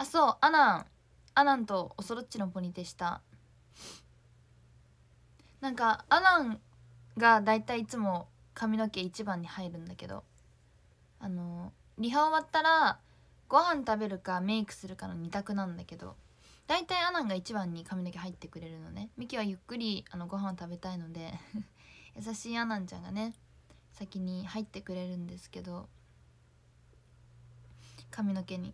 あそうアナン。アナンとおそろっちのポニテした。なんかアナンがだいたいいつも髪の毛一番に入るんだけど。あのリハ終わったらご飯食べるかメイクするかの2択なんだけど。大体アナンが一番に髪の毛入ってくれるのね。ミキはゆっくりあのご飯を食べたいので。優しいアナンちゃんがね先に入ってくれるんですけど。髪の毛に。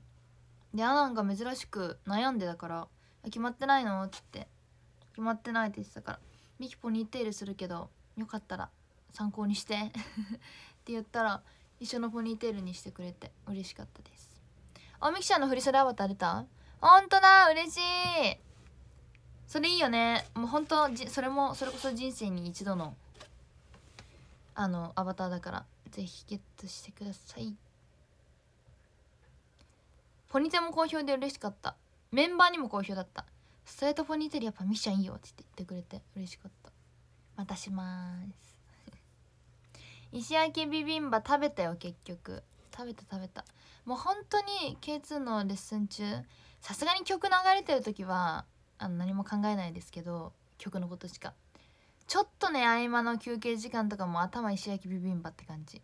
でアナンが珍しく悩んでたから「決まってないの?」って言って「決まってない」って言ってたから「ミキポニーテールするけどよかったら参考にして」って言ったら一緒のポニーテールにしてくれて嬉しかったです。あミキちゃんの振り袖アバター出た？ほんとだ嬉しい。それいいよね。もうほんとそれもそれこそ人生に一度のあのアバターだからぜひゲットしてください。ポニテも好評で嬉しかった。メンバーにも好評だった。ストレートポニーテールやっぱミッションいいよって言ってくれて嬉しかった。またします。石焼きビビンバ食べたよ結局。食べた食べた。もう本当に K2 のレッスン中さすがに曲流れてる時はあの何も考えないですけど曲のことしか。ちょっとね合間の休憩時間とかも頭石焼きビビンバって感じ。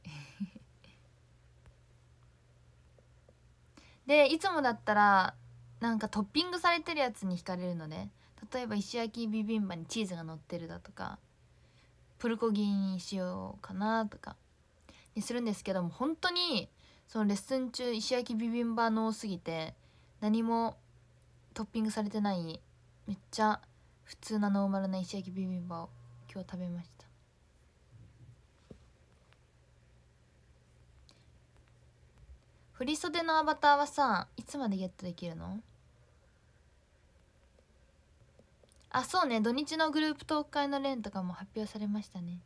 でいつもだったらなんかトッピングされてるやつに惹かれるので例えば石焼きビビンバにチーズが乗ってるだとかプルコギにしようかなとか。にするんですけども本当にそのレッスン中石焼きビビンバの多すぎて何もトッピングされてないめっちゃ普通なノーマルな石焼きビビンバを今日食べました。振り袖のアバターはさいつまでゲットできるの？あそうね。土日のグループトーク会の連とかも発表されましたね。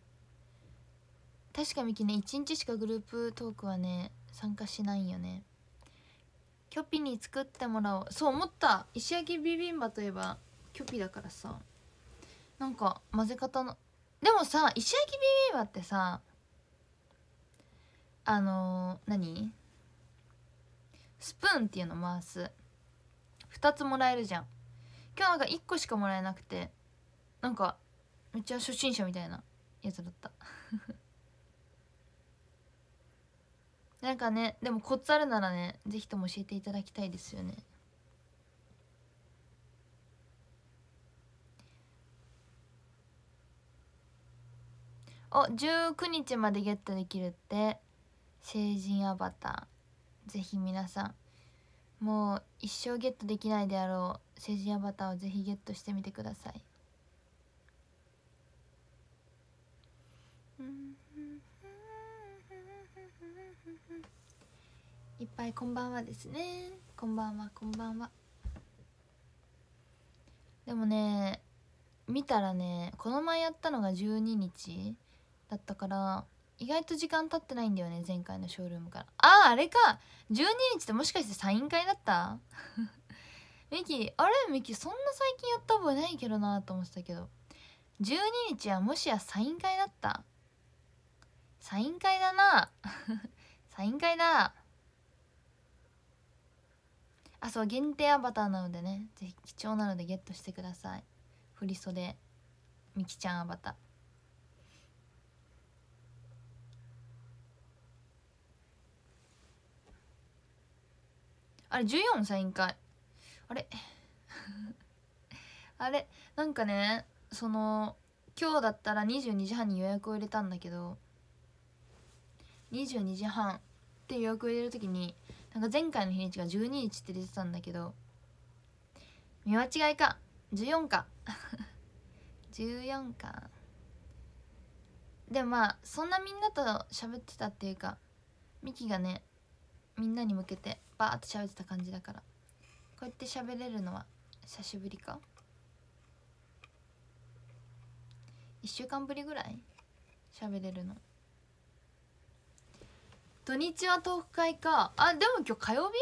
確かミキね1日しかグループトークはね参加しないよね。キョピに作ってもらおう。そう思った。石焼ビビンバといえばキョピだからさ。なんか混ぜ方の。でもさ石焼ビビンバってさあのー、何？スプーンっていうの回す。2つもらえるじゃん。今日なんか1個しかもらえなくてなんかめっちゃ初心者みたいなやつだった。なんかねでもコツあるならね是非とも教えていただきたいですよね。お19日までゲットできるって。成人アバター。ぜひ皆さんもう一生ゲットできないであろう成人アバターをぜひゲットしてみてください。いっぱいこんばんはですね。こんばんはこんばんは。でもね見たらねこの前やったのが12日だったから意外と時間経ってないんだよね前回のショールームから。あああれか。12日ってもしかしてサイン会だった？ミキあれ？ミキそんな最近やった覚えないけどなと思ってたけど。12日はもしやサイン会だった？サイン会だな。サイン会だ。あそう限定アバターなのでね。ぜひ貴重なのでゲットしてください。振袖。みきちゃんアバター。あれ14サイン会あれ？あれ？なんかねその今日だったら22時半に予約を入れたんだけど22時半って予約を入れる時になんか前回の日にちが12日って出てたんだけど見間違いか。14か。14か。でもまあそんなみんなと喋ってたっていうかミキがねみんなに向けてバーって喋ってた感じだから。こうやって喋れるのは久しぶりか？1週間ぶりぐらい？喋れるの。土日はトーク会か？あでも今日火曜日？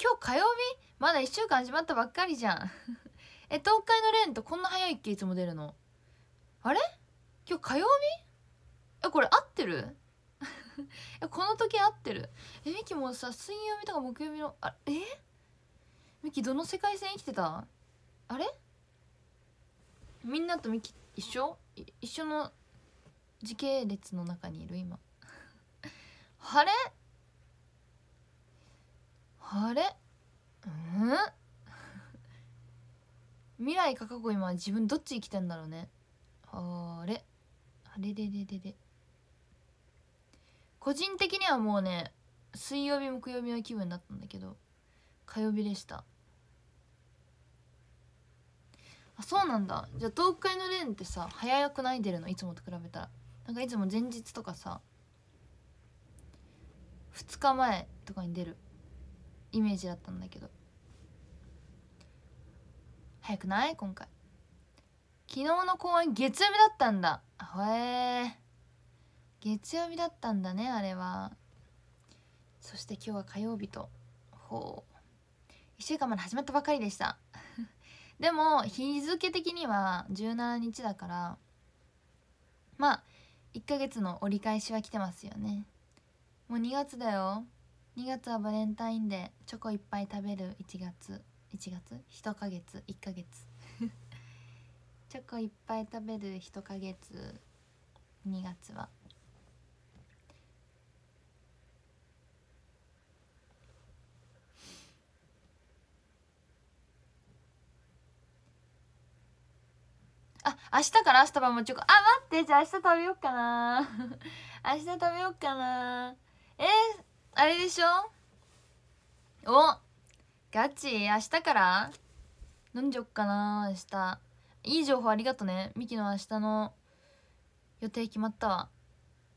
今日火曜日？まだ1週間始まったばっかりじゃん。え東海のレンとこんな早いっけ？いつも出るの。あれ？今日火曜日？えこれ合ってる？この時合ってる？えミキもさ水曜日とか木曜日のあえ？ミキどの世界線生きてた？あれ？みんなとミキ一緒？一緒の時系列の中にいる今。あれ？あれ？うん？未来か過去今自分どっち生きてんだろうね。あれ？あれ？れ？れ？れれ？個人的にはもうね水曜日木曜日の気分だったんだけど火曜日でした。あそうなんだ。じゃあ東海のレーンってさ早くない出るの？いつもと比べたら。なんかいつも前日とかさ2日前とかに出るイメージだったんだけど。早くない？今回。昨日の公演月曜日だったんだ。へえ月曜日だったんだねあれは。そして今日は火曜日と。ほう。1週間まで始まったばかりでした。でも日付的には17日だからまあ1ヶ月の折り返しは来てますよね。もう2月だよ。2月はバレンタインデー。チョコいっぱい食べる。1月。1月？1ヶ月。1ヶ月。チョコいっぱい食べる。1ヶ月。2月は。あ明日から明日晩もチョコあ待ってじゃあ明日食べようかな。明日食べようかな。えー、あれでしょ？おガチ？明日から？飲んじゃおっかな明日。いい情報ありがとね。ミキの明日の予定決まったわ。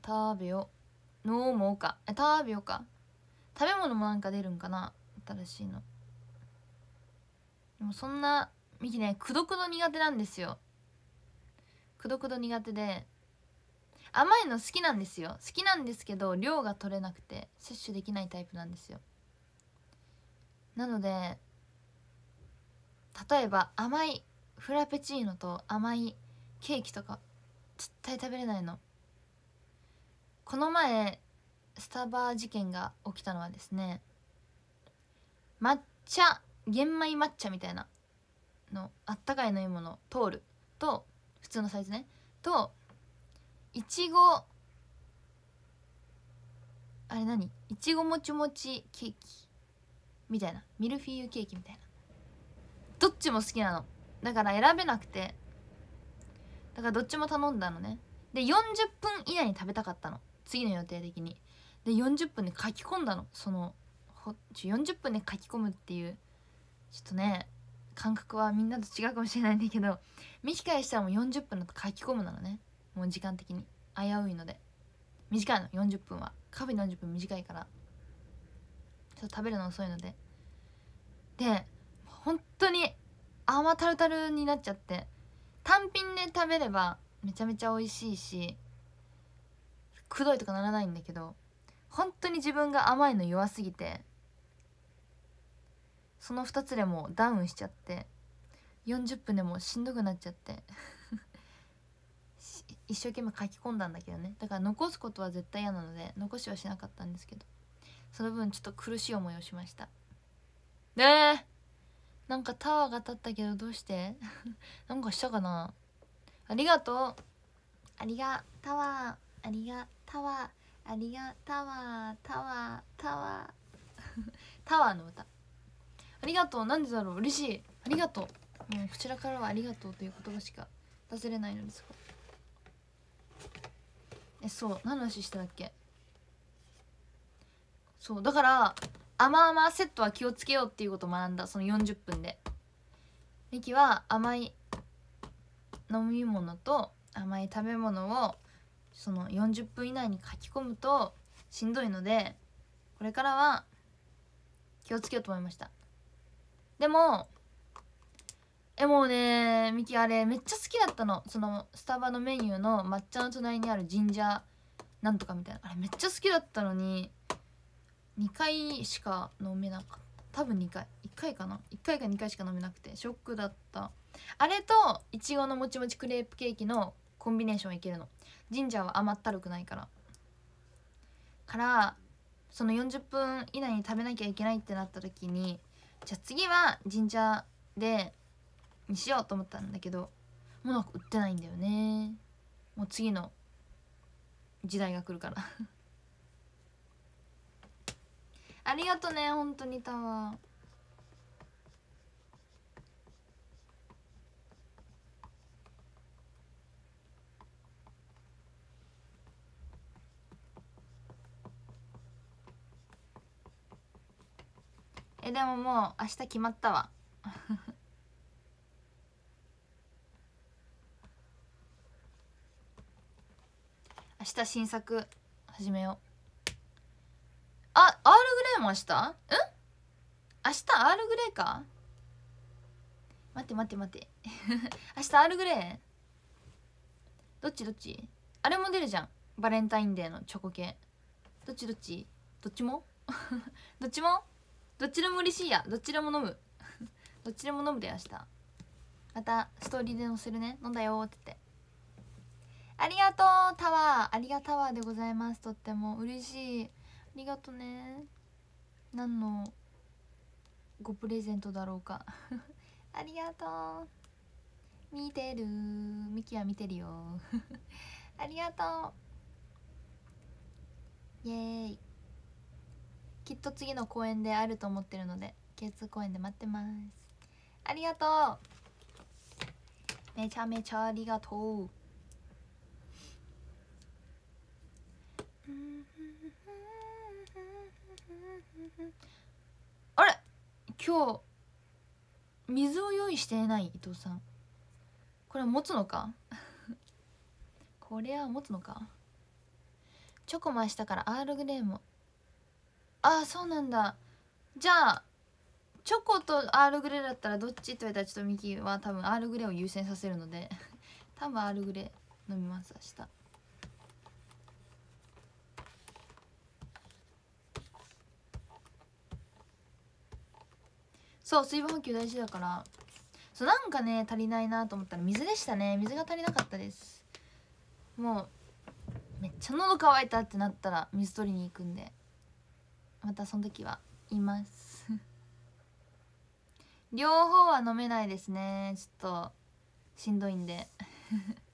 食べよ飲もうか。え食べようか。食べ物もなんか出るんかな？新しいの。でもそんなミキねくどくど苦手なんですよ。くどくど苦手で甘いの好きなんですよ。好きなんですけど量が取れなくて摂取できないタイプなんですよ。なので例えば甘いフラペチーノと甘いケーキとか絶対食べれないの。この前スタバ事件が起きたのはですね抹茶玄米抹茶みたいなのあったかい飲み物通ると通のサイズね。といちごあれ何？いちごもちもちケーキみたいな。ミルフィーユケーキみたいな。どっちも好きなの。だから選べなくて。だからどっちも頼んだのね。で40分以内に食べたかったの。次の予定的に。で40分で書き込んだの。その40分で書き込むっていう。ちょっとね感覚はみんなと違うかもしれないんだけど短いしたらもう40分だと書き込むなのね。もう時間的に。危ういので。短いの。40分は。カフェの40分短いから。ちょっと食べるの遅いので。で本当に甘タルタルになっちゃって。単品で食べればめちゃめちゃ美味しいしくどいとかならないんだけど本当に自分が甘いの弱すぎてその2つでもダウンしちゃって40分でもしんどくなっちゃって 一生懸命書き込んだんだけどね。だから残すことは絶対嫌なので残しはしなかったんですけどその分ちょっと苦しい思いをしました。ねえなんかタワーが立ったけどどうして？なんかしたかな？ありがとう。ありがタワーありがタワーありがタワータワータワータワーの歌ありがとう。なんでだろう。嬉しい。ありがとう。もうこちらからはありがとうという言葉しか出せれないのですがえそう。何の話したっけ？そう。だから甘々セットは気をつけようっていうことを学んだ。その40分で。ミキは甘い飲み物と甘い食べ物をその40分以内に書き込むとしんどいのでこれからは気をつけようと思いました。でもえもうねミキあれめっちゃ好きだったの。そのスタバのメニューの抹茶の隣にあるジンジャーなんとかみたいな。あれめっちゃ好きだったのに2回しか飲めなかった。多分2回。1回かな。1回か2回しか飲めなくてショックだった。あれといちごのもちもちクレープケーキのコンビネーションいけるの。ジンジャーは甘ったるくないから。からその40分以内に食べなきゃいけないってなった時にじゃあ次は神社でにしようと思ったんだけどもうなんか売ってないんだよね。もう次の時代が来るから。ありがとね本当にタワーえでももう明日決まったわ。明日新作始めよう。あアールグレーも明日？うん明日アールグレーか？待って待って待って。明日アールグレーどっちどっち？あれも出るじゃん。バレンタインデーのチョコ系。どっちどっち？どっちも？どっちも？どっちでも嬉しいや。どっちでも飲む。どっちでも飲むで明日。またストーリーで載せるね。飲んだよって言って。ありがとうタワー。ありがタワーでございます。とっても嬉しい。ありがとね。何のごプレゼントだろうか。ありがとう。見てる。ミキは見てるよ。ありがとう。イエーイ。きっと次の公演であると思ってるので K2 公演で待ってます。ありがとう。めちゃめちゃありがとう。あれ？今日水を用意していない伊藤さん。これは持つのか？これは持つのか？チョコもしたからアールグレーも。ああそうなんだ。じゃあチョコとアールグレーだったらどっちって言われたらちょっとミキは多分アールグレーを優先させるので 多分アールグレー飲みます明日。そう水分補給大事だから。そうなんかね足りないなと思ったら水でしたね。水が足りなかったです。もうめっちゃ喉乾いたってなったら水取りに行くんで。またその時はいます。両方は飲めないですね。ちょっとしんどいんで。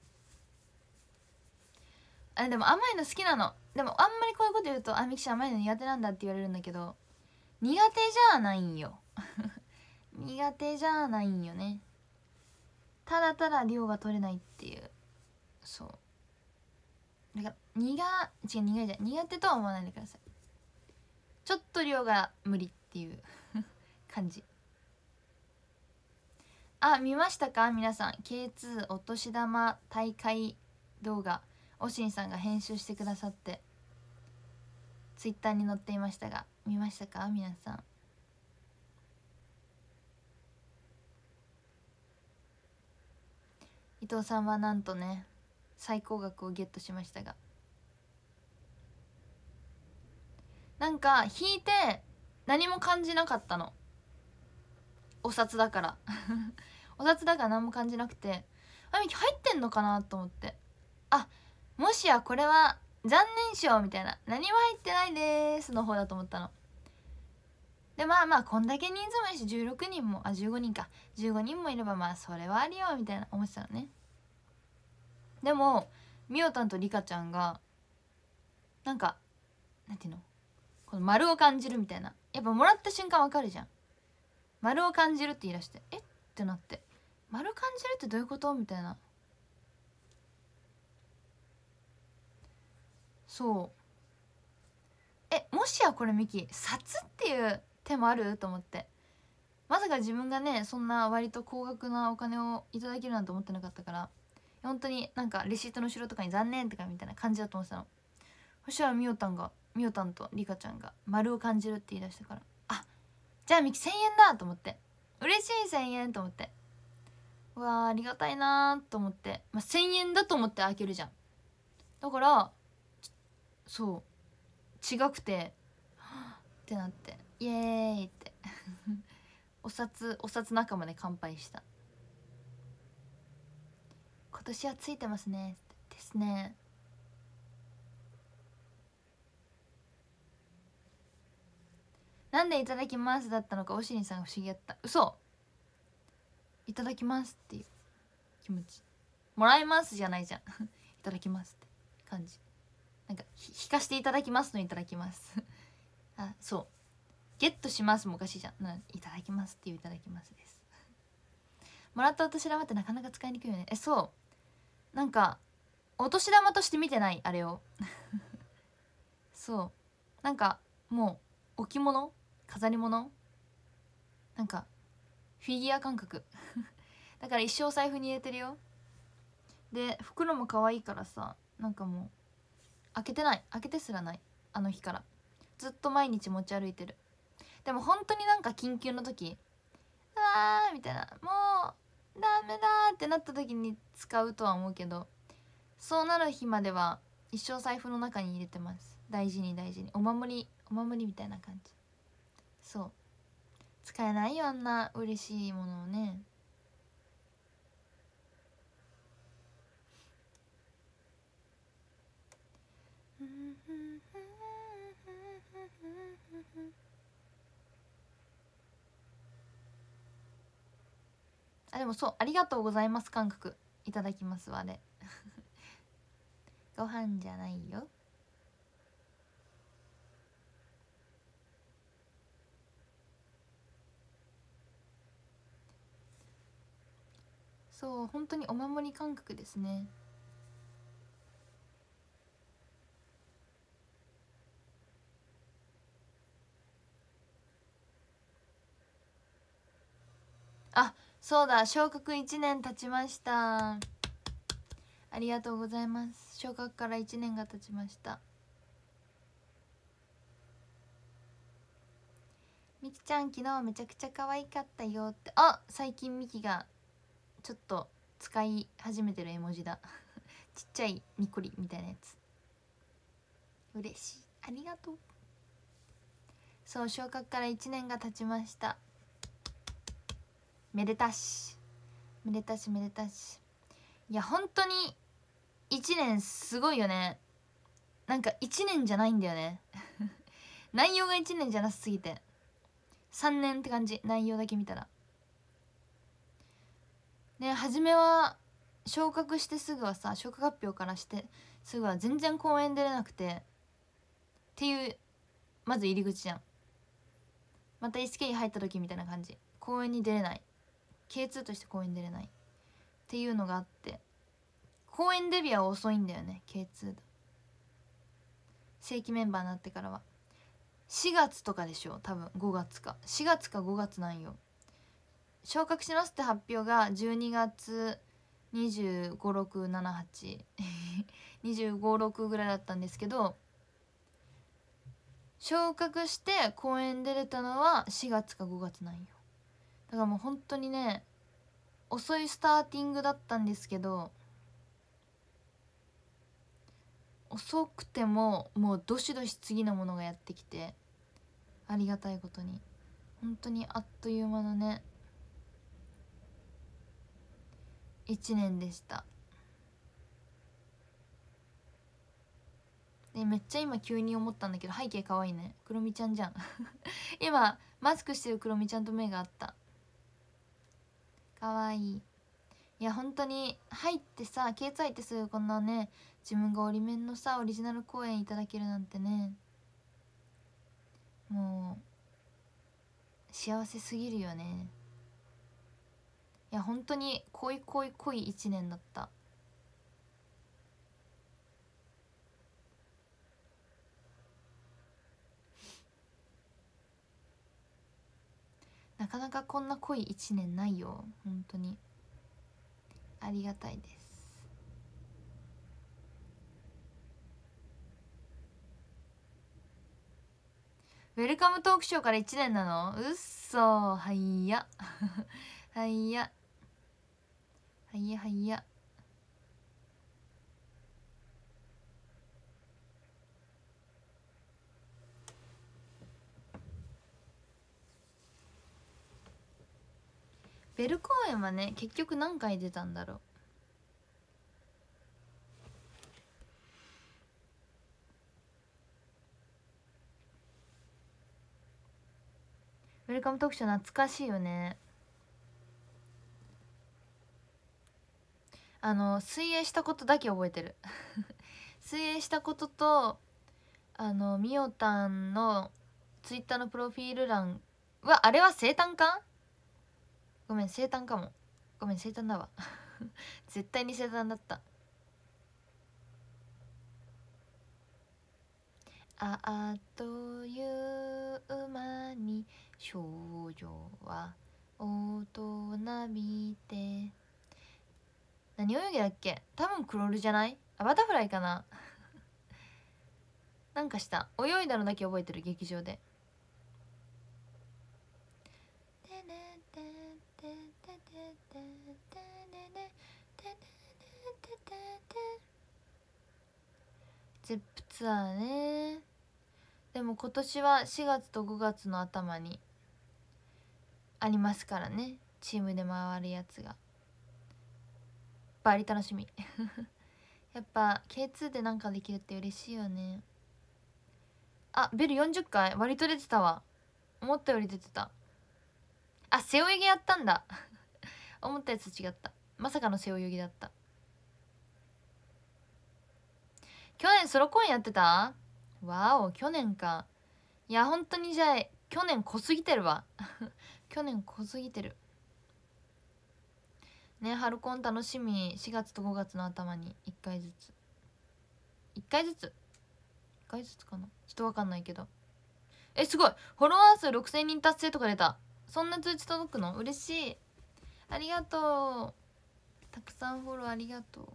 あでも甘いの好きなの。でもあんまりこういうこと言うと「あみきちゃん甘いの苦手なんだ」って言われるんだけど苦手じゃないんよ。苦手じゃないんよね。ただただ量が取れないっていう。そう。だか苦違う苦いじゃ苦手とは思わないでください。ちょっと量が無理っていう 感じ。あ見ましたか？皆さん K2 お年玉大会動画おしんさんが編集してくださって。ツイッターに載っていましたが見ましたか？皆さん。伊藤さんはなんとね最高額をゲットしましたが。なんか引いて何も感じなかったの。お札だから。お札だから何も感じなくて。あみき入ってんのかなと思って。あもしやこれは残念賞みたいな。何も入ってないですの方だと思ったの。でまあまあこんだけ人数もいるし16人もあ15人か。15人もいればまあそれはあるよみたいな思ってたのね。でもみおたんとりかちゃんがなんかなんていうの？この丸を感じるみたいな。やっぱもらった瞬間わかるじゃん。丸を感じるって言い出してえ？ってなって。丸感じるってどういうこと？みたいな。そう。えもしやこれミキ札っていう手もある？と思って。まさか自分がねそんな割と高額なお金をいただけるなんて思ってなかったから。本当になんかレシートの後ろとかに「残念」とかみたいな感じだと思ってたの。そしたらみおたんがみおたんとりかちゃんが丸を感じるって言い出したから。あじゃあみき1000円だと思って。嬉しい1000円と思って。うわありがたいなと思って、まあ、1000円だと思って開けるじゃん。だからそう。違くてってなって。イエーイって。お札お札仲間で乾杯した。今年はついてますね。ですね。なんでいただきますだったのかおしりんさんが不思議やった。嘘いただきますっていう。気持ちもらいますじゃないじゃん いただきますって感じ。なんか引かしていただきますのいただきます。あそうゲットしますもおかしいじゃん。いただきますっていういただきますです。もらったお年玉ってなかなか使いにくいよね。えそう。なんかお年玉として見てないあれを。そう。なんかもう置物飾り物？なんかフィギュア感覚。だから一生財布に入れてるよ。で袋も可愛いからさなんかもう開けてない。開けてすらない。あの日から。ずっと毎日持ち歩いてる。でも本当になんか緊急の時「あー」みたいな「もうダメだ」ってなった時に使うとは思うけどそうなる日までは一生財布の中に入れてます。大事に大事に。お守りお守りみたいな感じ。そう。使えないよあんな嬉しいものをね。あでもそうありがとうございます感覚。いただきますわね ご飯じゃないよ。そう本当にお守り感覚ですね。あそうだ昇格1年経ちました。ありがとうございます。昇格から1年が経ちました。みきちゃん昨日めちゃくちゃ可愛かったよって。あ最近みきがちょっと使い始めてる絵文字だ。ちっちゃいニコリみたいなやつ。嬉しい。ありがとう。そう昇格から1年が経ちました。めでたし。めでたしめでたし。いや本当に1年すごいよね。なんか1年じゃないんだよね。内容が1年じゃなさすぎて。3年って感じ。内容だけ見たら。ね初めは昇格してすぐはさ昇格発表からしてすぐは全然公演出れなくてっていうまず入り口じゃん。また SK 入った時みたいな感じ。公演に出れない。K2 として公演出れない。っていうのがあって。公演デビューは遅いんだよね K2 正規メンバーになってからは。4月とかでしょ多分。5月か。4月か5月なんよ。昇格しますって発表が12月25678256 ぐらいだったんですけど昇格して公演出たのは4月か5月なんよ。だからもう本当にね遅いスターティングだったんですけど遅くてももうどしどし次のものがやってきてありがたいことに。本当にあっという間のね1年でした。でめっちゃ今急に思ったんだけど背景かわいいね。クロミちゃんじゃん。今マスクしてるクロミちゃんと目があった。かわい。いいや本当に入ってさケーツ入ってすぐこんなね自分が折り面のさオリジナル公演いただけるなんてね。もう幸せすぎるよね。いや本当に濃い濃い濃い一年だった。なかなかこんな濃い一年ないよ。本当に。ありがたいです。ウェルカムトークショーから1年なの？うっそはいや。はいや。はいやはい。やベル公演はね結局何回出たんだろう。ウェルカム特集懐かしいよね。あの水泳したことだけ覚えてる。水泳したこととあのみおたんのツイッターのプロフィール欄はあれは生誕か？ごめん生誕かも。ごめん生誕だわ。絶対に生誕だった。あっという間に少女は大人びて何泳ぎだっけ？多分クロールじゃない？あバタフライかな。なんかした。泳いだのだけ覚えてる劇場で。ゼップツアーねでも今年は4月と5月の頭にありますからね。チームで回るやつが。バリ楽しみ。やっぱ K2 でなんかできるって嬉しいよね。あベル40回割と出てたわ。思ったより出てた。あ背泳ぎやったんだ。思ったやつ違った。まさかの背泳ぎだった。去年ソロコインやってた？わお去年か。いや本当にじゃあ去年濃すぎてるわ。去年濃すぎてる。ね春コン楽しみ4月と5月の頭に1回ずつ。1回ずつ？1回ずつかな？ちょっと分かんないけど。えすごい！フォロワー数6000人達成とか出た。そんな通知届くの？嬉しい。ありがとう。たくさんフォローありがと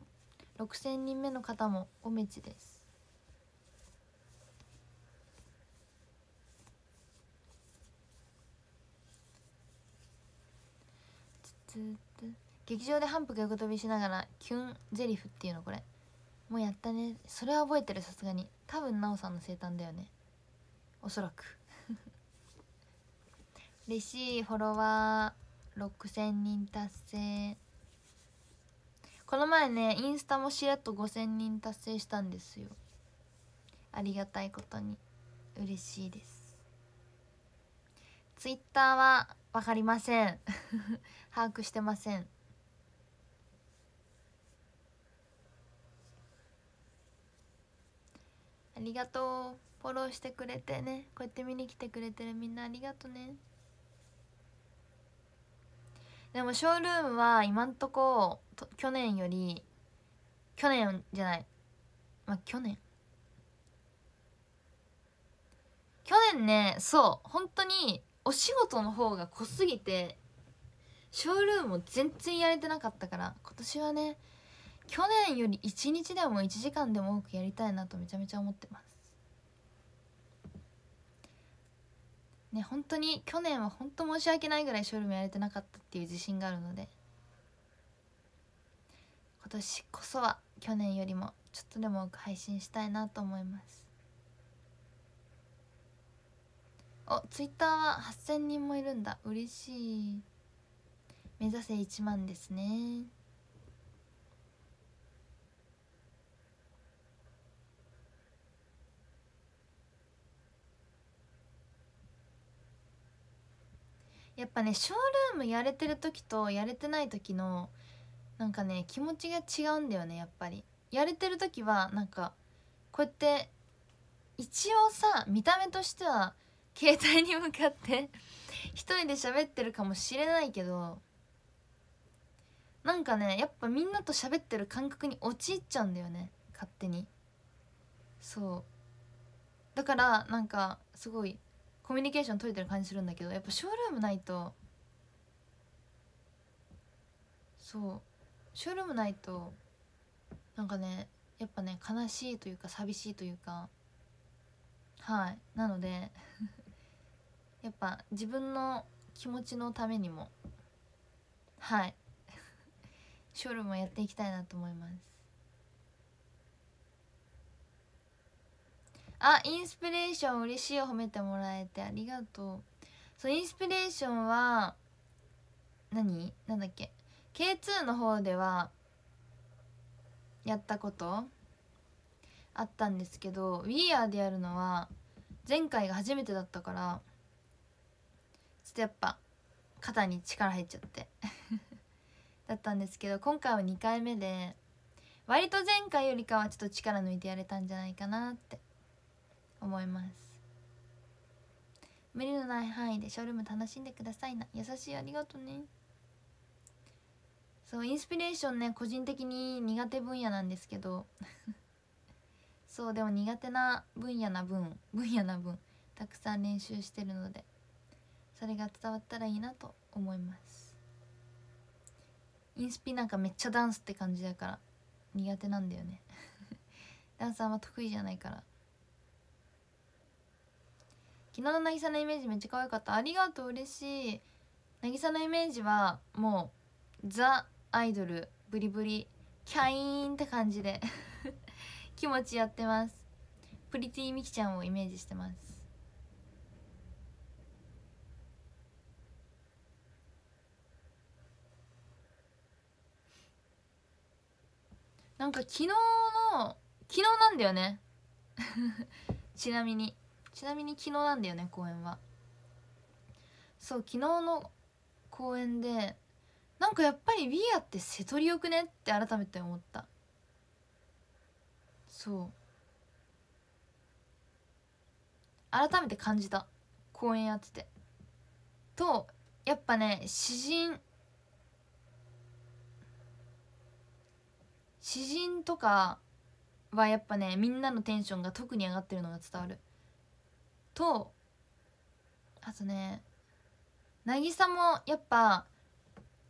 う。6000人目の方もおめちです。つつ。劇場で反復横跳びしながらキュンゼリフっていうのこれ。もうやったね。それは覚えてるさすがに。多分奈緒さんの生誕だよね。おそらく。嬉しいフォロワー6000人達成。この前ねインスタもしれっと5000人達成したんですよ。ありがたいことに。嬉しいです。ツイッターは分かりません。把握してません。ありがとう。フォローしてくれてね。こうやって見に来てくれてるみんなありがとね。でもショールームは今んとこ去年より去年じゃない。まあ去年？去年ねそう。本当にお仕事の方が濃すぎてショールームも全然やれてなかったから今年はね去年より1日でも1時間でも多くやりたいなとめちゃめちゃ思ってます。ね本当に去年は本当申し訳ないぐらいショールームやれてなかったっていう自信があるので今年こそは去年よりもちょっとでも多く配信したいなと思います。おツイッターは8000人もいるんだ。嬉しい。目指せ1万ですね。やっぱねショールームやれてる時とやれてない時のなんかね気持ちが違うんだよねやっぱり。やれてる時はなんかこうやって一応さ見た目としては携帯に向かって一人で喋ってるかもしれないけどなんかねやっぱみんなと喋ってる感覚に陥っちゃうんだよね勝手に。そう。だからなんかすごいコミュニケーション取れてる感じするんだけどやっぱショールームないとそう。ショールームないとなんかねやっぱね悲しいというか寂しいというかはい。なので やっぱ自分の気持ちのためにもはい。ショールームをやっていきたいなと思います。あインスピレーション嬉しい褒めてもらえてありがとう。そうインスピレーションは何？なんだっけ？K2 の方ではやったことあったんですけど We Are でやるのは前回が初めてだったからちょっとやっぱ肩に力入っちゃって だったんですけど今回は2回目で割と前回よりかはちょっと力抜いてやれたんじゃないかなって。思います。無理のない範囲でショールーム楽しんでくださいな。優しいありがとうね。そうインスピレーションね個人的に苦手分野なんですけど。そうでも苦手な分野な分分野な分たくさん練習してるのでそれが伝わったらいいなと思います。インスピなんかめっちゃダンスって感じだから苦手なんだよね。ダンスあんま得意じゃないから。昨日の渚のイメージめっちゃ可愛かった。ありがとう嬉しい。渚のイメージはもうザ・アイドルブリブリキャイーンって感じで 気持ちやってます。プリティミキちゃんをイメージしてます。なんか昨日の昨日なんだよね。ちなみに。ちなみに昨日なんだよね公演は。そう昨日の公演でなんかやっぱり「We Are」って瀬戸りよくねって改めて思った。そう。改めて感じた。公演やってて。とやっぱね詩人詩人とかはやっぱねみんなのテンションが特に上がってるのが伝わる。とあとね渚もやっぱ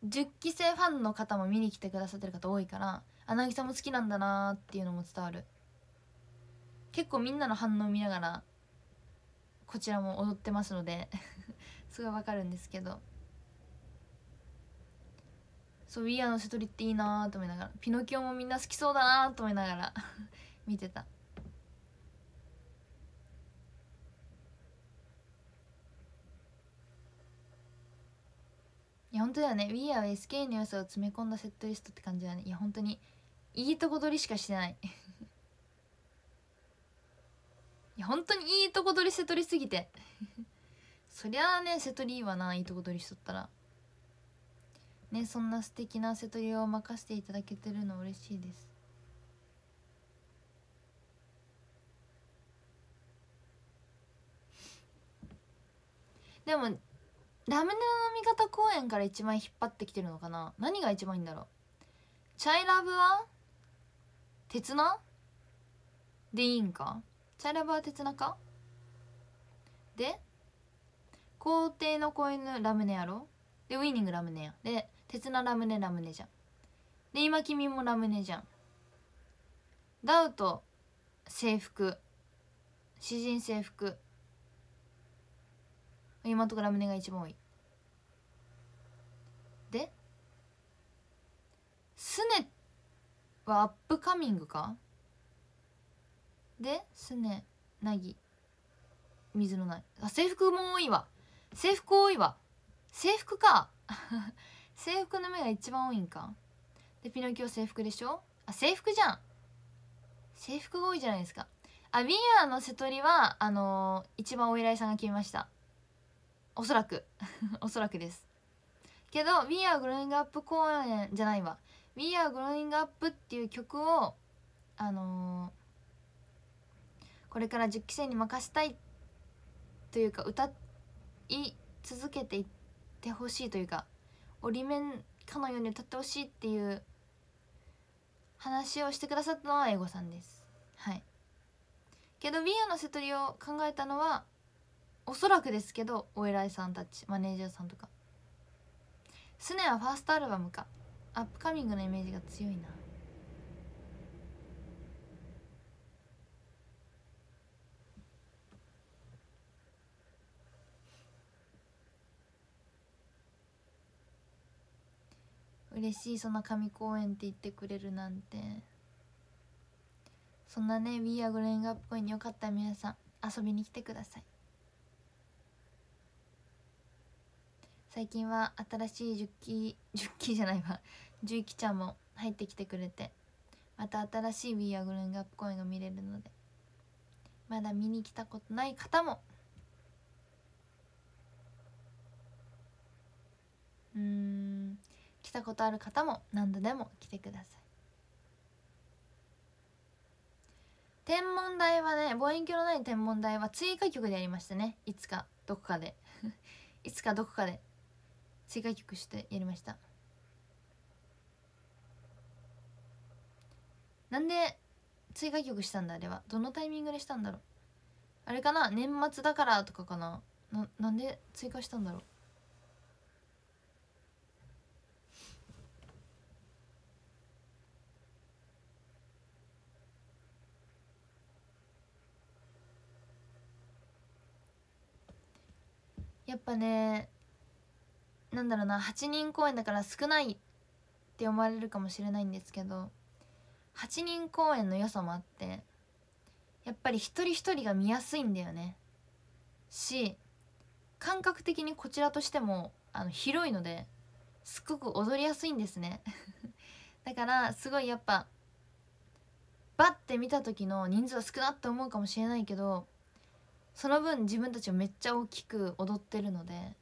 10期生ファンの方も見に来てくださってる方多いからあ渚も好きなんだなっていうのも伝わる。結構みんなの反応見ながらこちらも踊ってますので すごいわかるんですけど。そうウィアの瀬戸りっていいなと思いながらピノキオもみんな好きそうだなと思いながら 見てた。や本当だよね。We are SK の良さを詰め込んだセットリストって感じだね。いや本当に。いいとこ取りしかしてない。いや本当にいいとこ取りせとりすぎて。そりゃあね瀬戸りいいわないいとこ取りしとったら。ねそんな素敵な瀬戸りを任せていただけてるの嬉しいです。でもラムネの飲み方公演から一番引っ張ってきてるのかな？何が一番いいんだろう？チャイラブは鉄菜？でいいんか？チャイラブは鉄菜か？で皇帝の子犬ラムネやろ？でウィニングラムネや。で鉄菜ラムネラムネじゃん。で今君もラムネじゃん。ダウト制服。詩人制服。今んとこラムネが一番多い。でスネはアップカミングか？でスネナギ水のない。あ制服も多いわ。制服多いわ。制服か。制服の目が一番多いんか。でピノキオ制服でしょ？あ制服じゃん。制服が多いじゃないですか。あビアーの瀬戸りはあのー、一番お偉いさんが決めました。おそらく。おそらくです。けど「We are growing up」公演じゃないわ「We are growing up」っていう曲をあのー、これから10期生に任せたいというか歌い続けていってほしいというか折り面かのように歌ってほしいっていう話をしてくださったのは英語さんです。はい。けど「We are」の瀬戸りを考えたのはおそらくですけどお偉いさんたちマネージャーさんとか。スネはファーストアルバムか。アップカミングのイメージが強いな。嬉しいそんな神公演って言ってくれるなんて。そんなね We are growing up 公演によかった皆さん遊びに来てください。最近は新しい10期 10期じゃないわ。11期ちゃんも入ってきてくれてまた新しい We Are Growing Up 公演が見れるので。まだ見に来たことない方も。うん来たことある方も何度でも来てください。天文台はね望遠鏡のない天文台は追加曲でやりましたね。いつかどこかで。いつかどこかで。追加曲してやりました。なんで追加曲したんだあれは。どのタイミングでしたんだろう。あれかな年末だからとかかな。ななんで追加したんだろう。やっぱねなんだろうな8人公演だから少ないって思われるかもしれないんですけど8人公演の良さもあってやっぱり一人一人が見やすいんだよね。し感覚的にこちらとしてもあの広いのですっごく踊りやすいんですね。だからすごいやっぱバッて見た時の人数は少なって思うかもしれないけどその分自分たちをめっちゃ大きく踊ってるので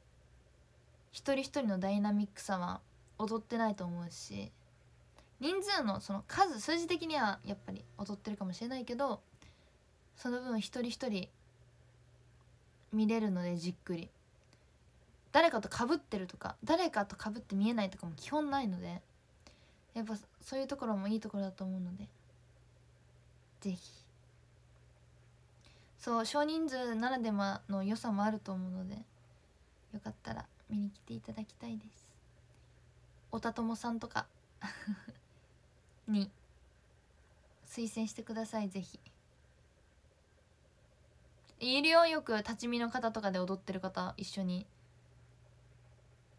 一人一人のダイナミックさは踊ってないと思うし人数のその数数字的にはやっぱり踊ってるかもしれないけどその分一人一人見れるのでじっくり。誰かとかぶってるとか誰かとかぶって見えないとかも基本ないのでやっぱそういうところもいいところだと思うので是非そう少人数ならではの良さもあると思うのでよかったら見に来ていただきたいです。おたともさんとか。に。推薦してくださいぜひ。いるよよく立ち見の方とかで踊ってる方一緒に。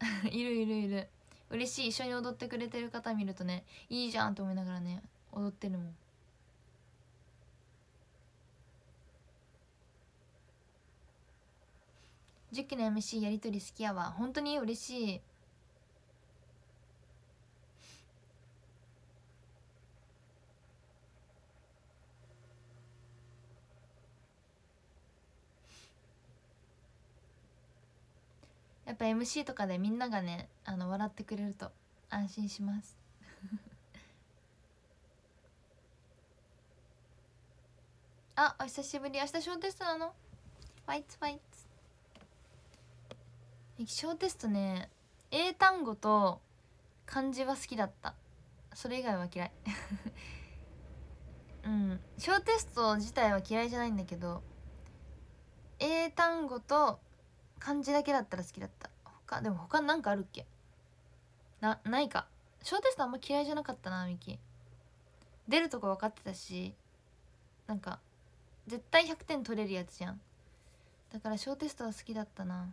いるいるいる。嬉しい一緒に踊ってくれてる方見るとねいいじゃんと思いながらね踊ってるもん。10期の MC やりとり好きやわ。本当に嬉しい。やっぱ MC とかでみんながねあの笑ってくれると安心します。あお久しぶり。明日小テストなのファイツファイツ。小テストね英単語と漢字は好きだった。それ以外は嫌い。うん。小テスト自体は嫌いじゃないんだけど英単語と漢字だけだったら好きだった。他でも他なんかあるっけ？なないか。小テストあんま嫌いじゃなかったなミキ。出るとこ分かってたしなんか絶対100点取れるやつじゃん。だから小テストは好きだったな。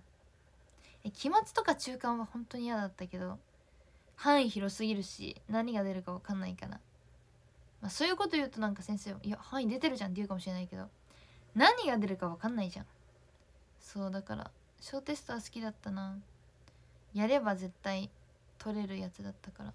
期末とか中間は本当に嫌だったけど範囲広すぎるし何が出るか分かんないから、まあ、そういうこと言うとなんか先生いや範囲出てるじゃんって言うかもしれないけど何が出るか分かんないじゃん。そうだから小テストは好きだったな。やれば絶対取れるやつだったから。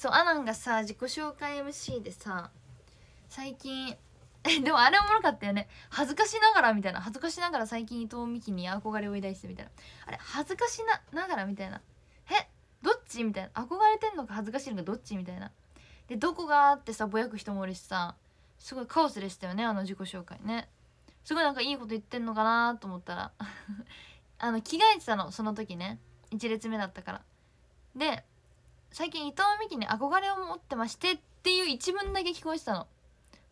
そうアナンがさ自己紹介 MC でさ最近 でもあれおもろかったよね。恥ずかしながらみたいな。恥ずかしながら最近伊藤美希に憧れを抱いてみたいな。あれ恥ずかしながらみたいな。えどっち？みたいな。憧れてんのか恥ずかしいのかどっち？みたいな。でどこが？ってさぼやく人もおるしさすごいカオスでしたよねあの自己紹介ね。すごいなんかいいこと言ってんのかなと思ったら。あの着替えてたのその時ね。1列目だったから。で最近伊藤美貴に憧れを持ってましてっていう一文だけ聞こえてたの。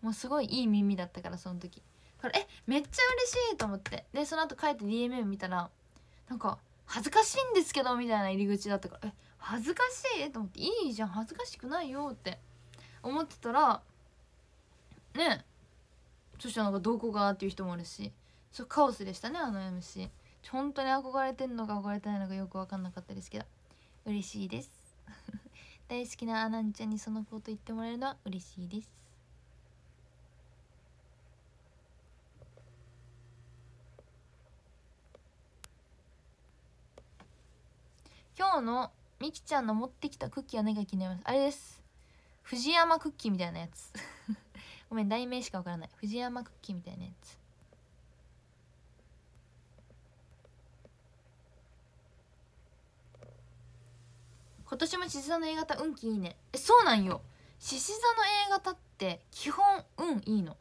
もうすごいいい耳だったからその時。これえめっちゃ嬉しいと思って。でその後帰って DMM 見たらなんか恥ずかしいんですけどみたいな入り口だったからえ恥ずかしい？と思って。いいじゃん恥ずかしくないよって。思ってたらねそしたらなんかどこがっていう人もいるし。そうカオスでしたねあの MC 本当に憧れてんのか憧れてないのかよく分かんなかったですけど。嬉しいです。大好きなアナンちゃんにそのこと言ってもらえるのは嬉しいです。今日のみきちゃんの持ってきたクッキーは何が気になります。あれです。藤山クッキーみたいなやつ。ごめん題名しかわからない。藤山クッキーみたいなやつ。今年も獅子座の A 型運気いいね。えそうなんよ。獅子座の A 型って基本運いいの。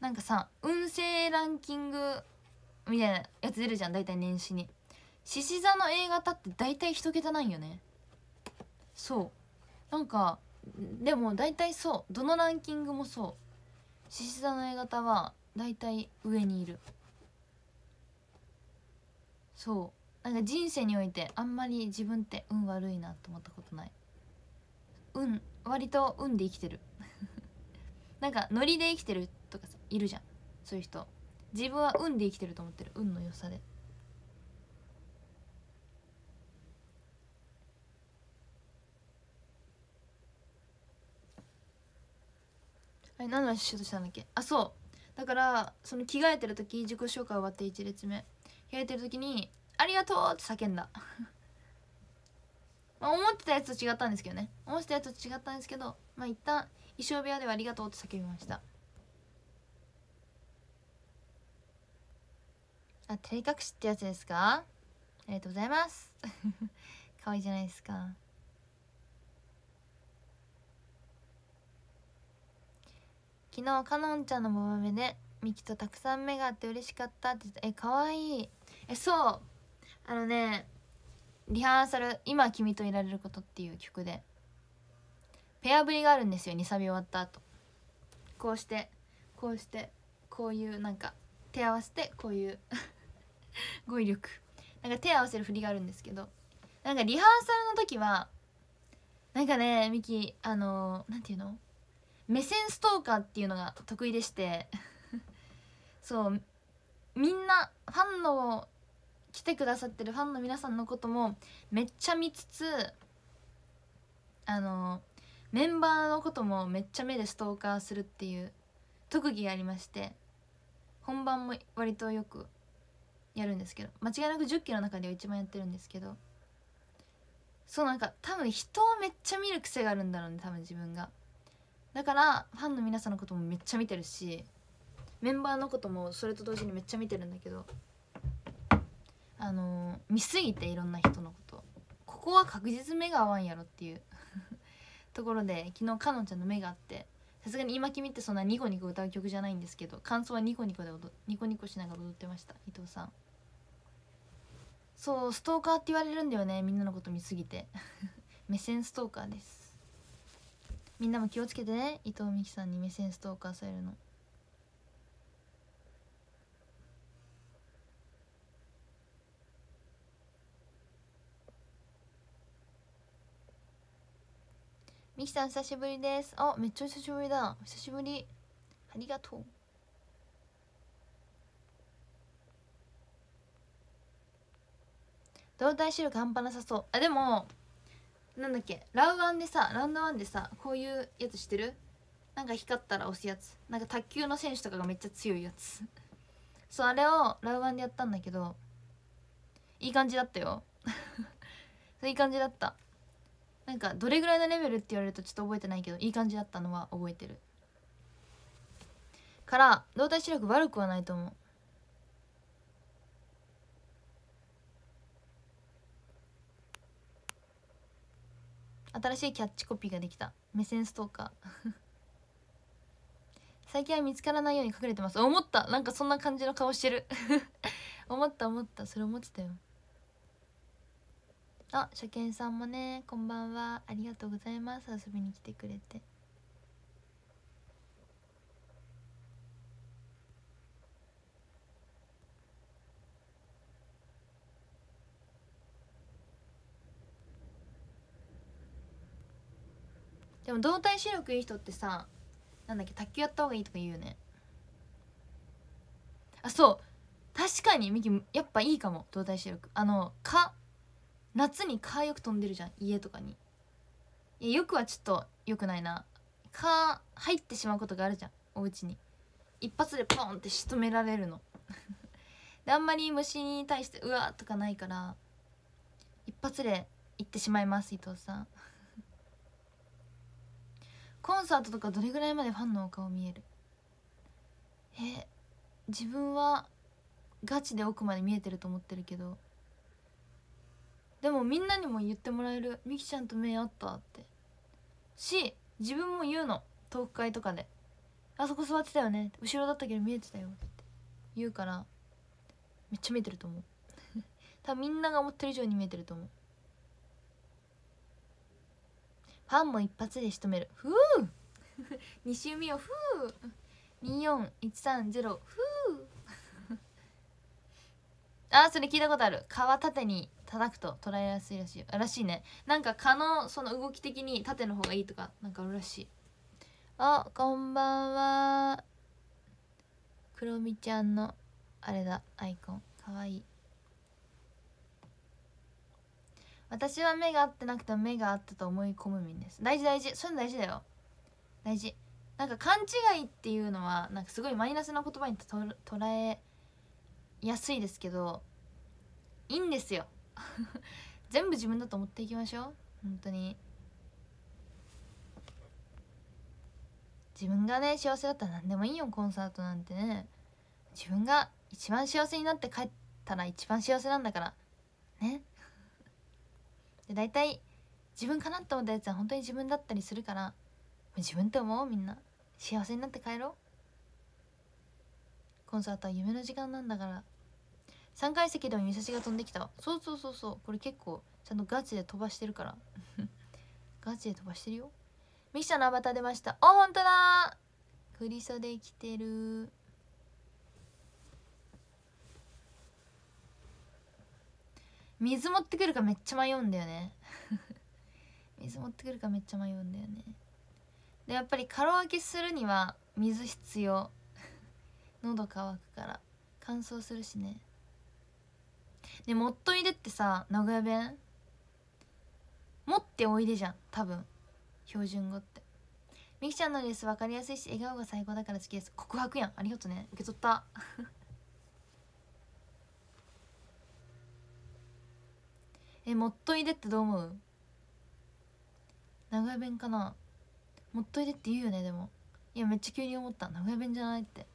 なんかさ運勢ランキングみたいなやつ出るじゃん大体年始に。獅子座の A 型って大体一桁なんよね。そう。なんかでも大体そう。どのランキングもそう。獅子座の A 型は大体上にいる。そう。なんか人生においてあんまり自分って運悪いなと思ったことない。運割と運で生きてる。なんかノリで生きてるとかさいるじゃん。そういう人。自分は運で生きてると思ってる。運の良さで。あれ何の話しようとしたんだっけ？あそう。だからその着替えてる時自己紹介終わって1列目。着替えてる時にありがとうって叫んだ。まあ思ってたやつと違ったんですけどね。思ってたやつと違ったんですけどまあ一旦衣装部屋ではありがとうって叫びました。あ照れ隠しってやつですか？ありがとうございます。可愛いじゃないですか。昨日かのんちゃんのモバメでミキとたくさん目があって嬉しかったって言ってえ可愛い。えそう。あのねリハーサル「今君といられること」っていう曲で。ペアぶりがあるんですよ2サビ終わった後。こうしてこうしてこういうなんか手合わせてこういう 語彙力。なんか手合わせる振りがあるんですけど。なんかリハーサルの時はなんかねミキあのなんていうの？目線ストーカーっていうのが得意でして。そうみんなファンの来てくださってるファンの皆さんのこともめっちゃ見つつあのメンバーのこともめっちゃ目でストーカーするっていう特技がありまして本番も割とよくやるんですけど間違いなく10期の中では一番やってるんですけどそうなんか多分人をめっちゃ見る癖があるんだろうね多分自分が。だからファンの皆さんのこともめっちゃ見てるしメンバーのこともそれと同時にめっちゃ見てるんだけどあの、見すぎていろんな人のこと。ここは確実目が合わんやろっていう。ところで昨日かのんちゃんの目があってさすがに今君ってそんなニコニコ歌う曲じゃないんですけど感想はニコニコで踊ニコニコしながら踊ってました。伊藤さん。そうストーカーって言われるんだよね。みんなのこと見すぎて。目線ストーカーです。みんなも気をつけてね。伊藤美樹さんに目線ストーカーされるの。ミキさん久しぶりです。あめっちゃ久しぶりだ。久しぶり。ありがとう。動体視力半端なさそう。あでもなんだっけ。ラウワンでさラウンドワンでさこういうやつ知ってる？なんか光ったら押すやつ。なんか卓球の選手とかがめっちゃ強いやつ。そうあれをラウワンでやったんだけどいい感じだったよ。いい感じだった。なんかどれぐらいのレベルって言われるとちょっと覚えてないけどいい感じだったのは覚えてる。から動体視力悪くはないと思う。新しいキャッチコピーができた。目線ストーカー。最近は見つからないように隠れてます。思った。なんかそんな感じの顔してる。思った思った。それ思ってたよ。あ初見さんもねこんばんは。ありがとうございます。遊びに来てくれて。でも動体視力いい人ってさなんだっけ卓球やった方がいいとか言うよね。あそう。確かにミキやっぱいいかも動体視力。あの「か」夏に蚊よく飛んでるじゃん家とかに。いやよくはちょっとよくないな。か入ってしまうことがあるじゃんお家に。一発でポンって仕留められるの。であんまり虫に対してうわとかないから一発で行ってしまいます伊藤さん。コンサートとかどれぐらいまでファンのお顔見える？え自分はガチで奥まで見えてると思ってるけど。でもみんなにも言ってもらえる「みきちゃんと目合った」って。し自分も言うの。トーク会とかで「あそこ座ってたよね。後ろだったけど見えてたよ」って。言うからめっちゃ見えてると思う。多分みんなが思ってる以上に見えてると思う。ファンも一発で仕留める。ふう西海をふう24130ふうあそれ聞いたことある。皮縦に叩くと捉えやすいらしい。らしいね。なんか蚊のその動き的に縦の方がいいとかなんかあるらしい。あこんばんは。クロミちゃんのあれだアイコン。かわいい。私は目が合ってなくても目が合ったと思い込むみんです。大事大事。そういうの大事だよ。大事。なんか勘違いっていうのはなんかすごいマイナスな言葉にと捉えやすいですけどいいんですよ。全部自分だと思っていきましょう。本当に。自分がね幸せだったら何でもいいよコンサートなんてね。自分が一番幸せになって帰ったら一番幸せなんだから。ね。で大体自分かなって思ったやつは本当に自分だったりするから。自分って思う？みんな。幸せになって帰ろう。コンサートは夢の時間なんだから。3階席でもミサシが飛んできたそうそうそうそう。これ結構ちゃんとガチで飛ばしてるから。ガチで飛ばしてるよ。ミキちゃんのアバター出ました。あ本当だ。振り袖着てる。水持ってくるかめっちゃ迷うんだよね。水持ってくるかめっちゃ迷うんだよね。でやっぱりカラオケするには水必要。喉乾くから。乾燥するしね。でもっといでってさ名古屋弁。持っておいでじゃん多分。標準語って。みきちゃんのレース分かりやすいし笑顔が最高だから好きです。告白やん。ありがとうね。受け取った。えもっといでってどう思う？名古屋弁かな。もっといでって言うよねでも。いやめっちゃ急に思った。名古屋弁じゃないって。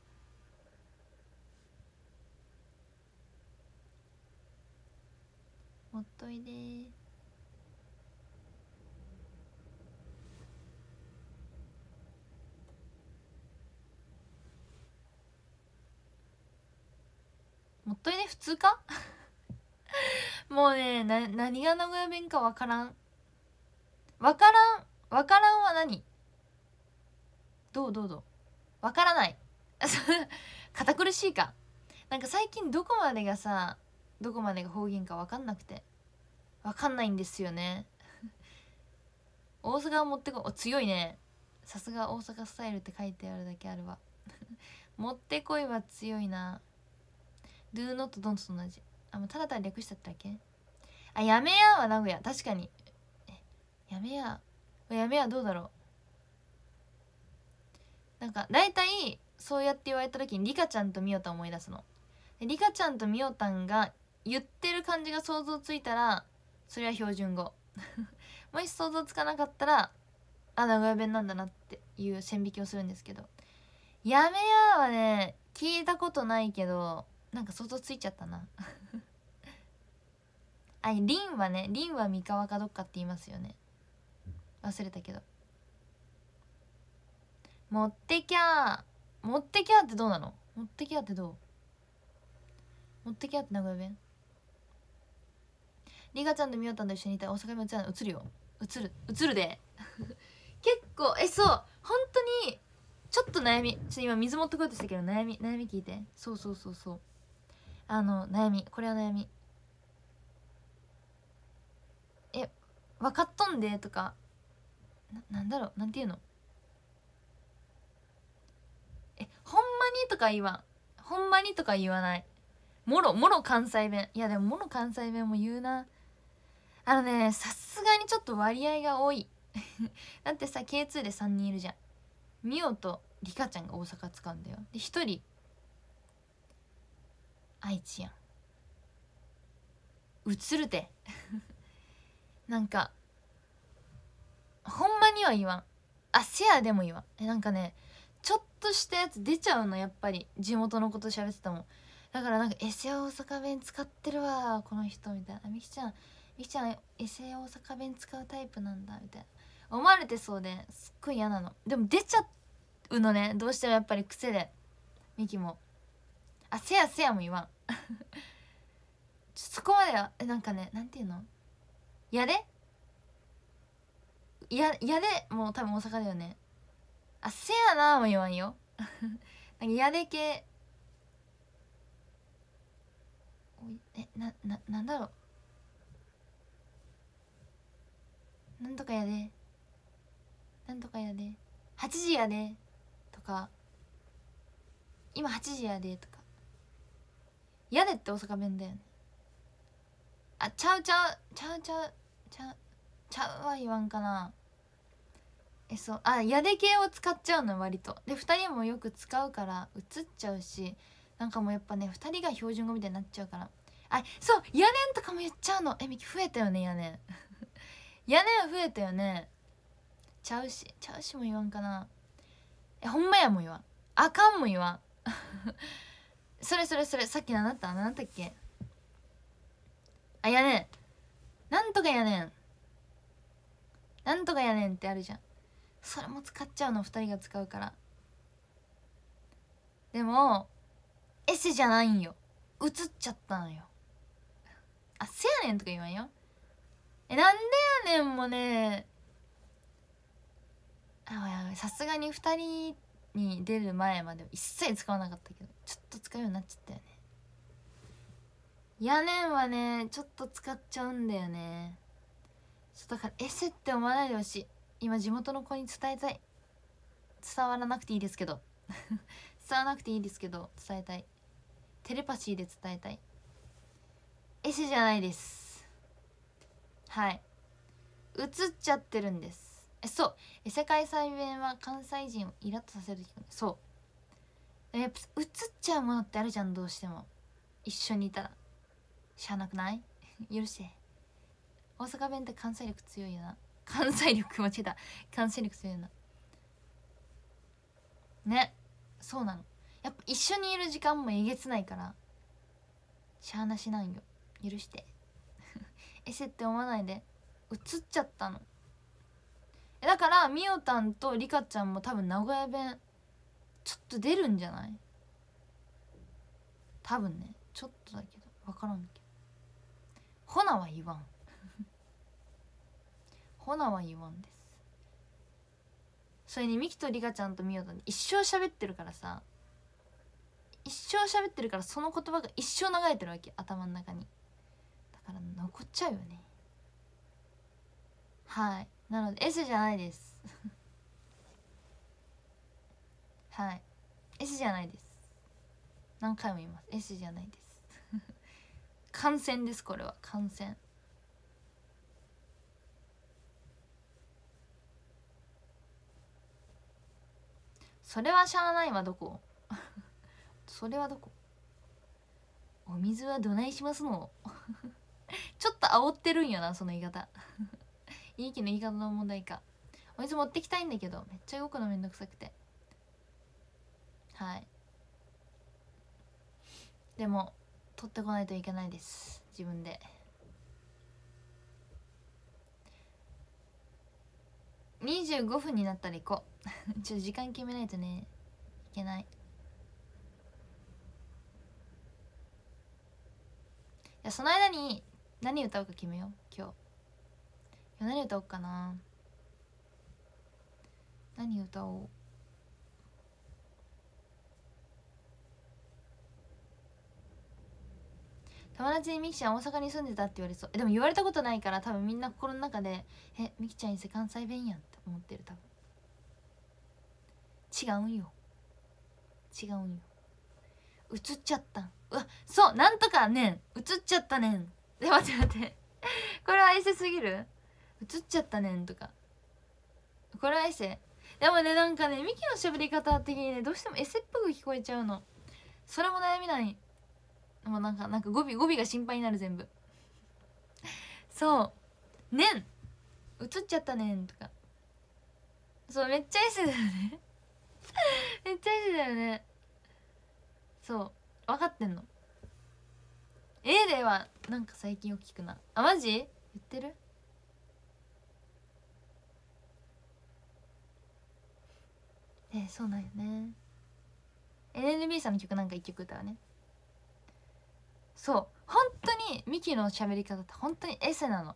もっといで。もっといで普通か？もうねな何が名古屋弁かわからん。わからん。わからんは何？どうどうどう？わからない。堅苦しいか。なんか最近どこまでがさどこまでが方言か分かんなくて。分かんないんですよね。大阪を持ってこお強いね。さすが大阪スタイルって書いてあるだけあるわ。持ってこいは強いな。do not don't と同じ。あもうただただ略したってだけ？あやめやは名古屋。確かに。やめややめやどうだろう。なんか大体そうやって言われた時にリカちゃんとみおたん思い出すの。リカちゃんとみおたんが言ってる感じが想像ついたらそれは標準語。もし想像つかなかったらあ名古屋弁なんだなっていう線引きをするんですけど「やめや」はね聞いたことないけどなんか想像ついちゃったな。ありんはねりんは三河かどっかって言いますよね。忘れたけど。持ってきゃ持ってきゃってどうなの？持ってきゃってどう？持ってきゃって名古屋弁？リカちゃんとみおたんと一緒にいたら大阪弁映るよ。映る。映るで。結構えそう。本当にちょっと悩み。ちょっと今水持ってこようとしたけど悩み悩み聞いて。そうそうそうそう。あの悩み。これは悩み。え分かっとんでとか。ななんだろう。なんていうの？えほんまに？とか言わん。ほんまに？とか言わない。もろもろ関西弁。いやでももろ関西弁も言うな。あのねさすがにちょっと割合が多い。だってさ K2 で3人いるじゃん。ミオとリカちゃんが大阪使うんだよ。で1人愛知やん。映るて。なんかほんまには言わん。あせやでも言わん。えなんかねちょっとしたやつ出ちゃうのやっぱり。地元のこと喋ってたも。んだからなんかエセ大阪弁使ってるわこの人みたいな。みきちゃんみきちゃんエセ大阪弁使うタイプなんだみたいな。思われてそうですっごい嫌なの。でも出ちゃうのね。どうしてもやっぱり癖で。みきも。あせやせやも言わん。そこまではなんかねなんていうの？やでややでもう多分大阪だよね。あせやなも言わんよ。なんかやで系。おいえなななんだろう。なんとかやでなんとかやで8時やでとか。今8時やで。とか。やでって大阪弁だよね。あちゃうちゃうちゃうちゃうちゃうちゃうは言わんかな。えそう。あやで系を使っちゃうの割と。で2人もよく使うから映っちゃうしなんかもうやっぱね2人が標準語みたいになっちゃうから。あそう屋根とかも言っちゃうの。えみき増えたよね屋根屋根増えたよね。ちゃうしちゃうしも言わんかな。えほんまやも言わん。あかんも言わん。それそれそれさっき何だった何だったっけ？あやねんなんとかやねんなんとかやねんってあるじゃん。それも使っちゃうの2人が使うから。でもエセじゃないんよ。映っちゃったのよ。あせやねんとか言わんよ。えなんでやねんもね。あさすがに2人に出る前まで一切使わなかったけどちょっと使うようになっちゃったよね。屋根はねちょっと使っちゃうんだよね。そうだからエセって思わないでほしい。今地元の子に伝えたい。伝わらなくていいですけど。伝わらなくていいですけど伝えたい。テレパシーで伝えたい。エセじゃないです。はい。映っちゃってるんです。えそう。世界再弁は関西人をイラッとさせるそう。やっぱ映っちゃうものってあるじゃんどうしても。一緒にいたら。しゃあなくない？許して。大阪弁って関西力強いよな。関西力間違えた関西力強いよな。ね。そうなの。やっぱ一緒にいる時間もえげつないから。しゃあなしなんよ。許して。エセって思わないで映っちゃったのだからみおたんとりかちゃんも多分名古屋弁ちょっと出るんじゃない多分ねちょっとだけど分からんけどほなは言わんほなは言わんですそれにミキとリカちゃんとミオと一生喋ってるからさ一生喋ってるからその言葉が一生流れてるわけ頭の中にから残っちゃうよね。はい。なので S じゃないです。はい。S じゃないです。何回も言います。S じゃないです。感染ですこれは。感染。それはしゃあないわどこ。それはどこ。お水はどないしますの。ちょっと煽ってるんよなその言い方。いい気の言い方の問題か。お水持ってきたいんだけどめっちゃ動くのめんどくさくて。はい。でも取ってこないといけないです。自分で。25分になったら行こう。ちょっと時間決めないとね。いけない。いやその間に何歌うか決めよう今日。何歌おうかな。何歌おう。友達にみきちゃん大阪に住んでたって言われそう。でも言われたことないから多分みんな心の中で「えみきちゃんにせ関西弁やん」って思ってる多分。違うんよ。違うんよ。映っちゃったうわそうなんとかねん。映っちゃったねん。で 待って待って。これはエセすぎる？映っちゃったねんとか。これはエセでもねなんかねミキの喋り方的にねどうしてもエセっぽく聞こえちゃうの。それも悩みない。もうなんかなんか語尾語尾が心配になる全部。そう「ねん」映っちゃったねんとか。そうめっちゃエセだよね。めっちゃエセ だよね。そう。分かってんの。A ではなんか最近よく聞くなあマジ？言ってる？えー、そうなんよね。NNB さんの曲なんか一曲歌うね。そう。本当にミキの喋り方って本当にエセなの。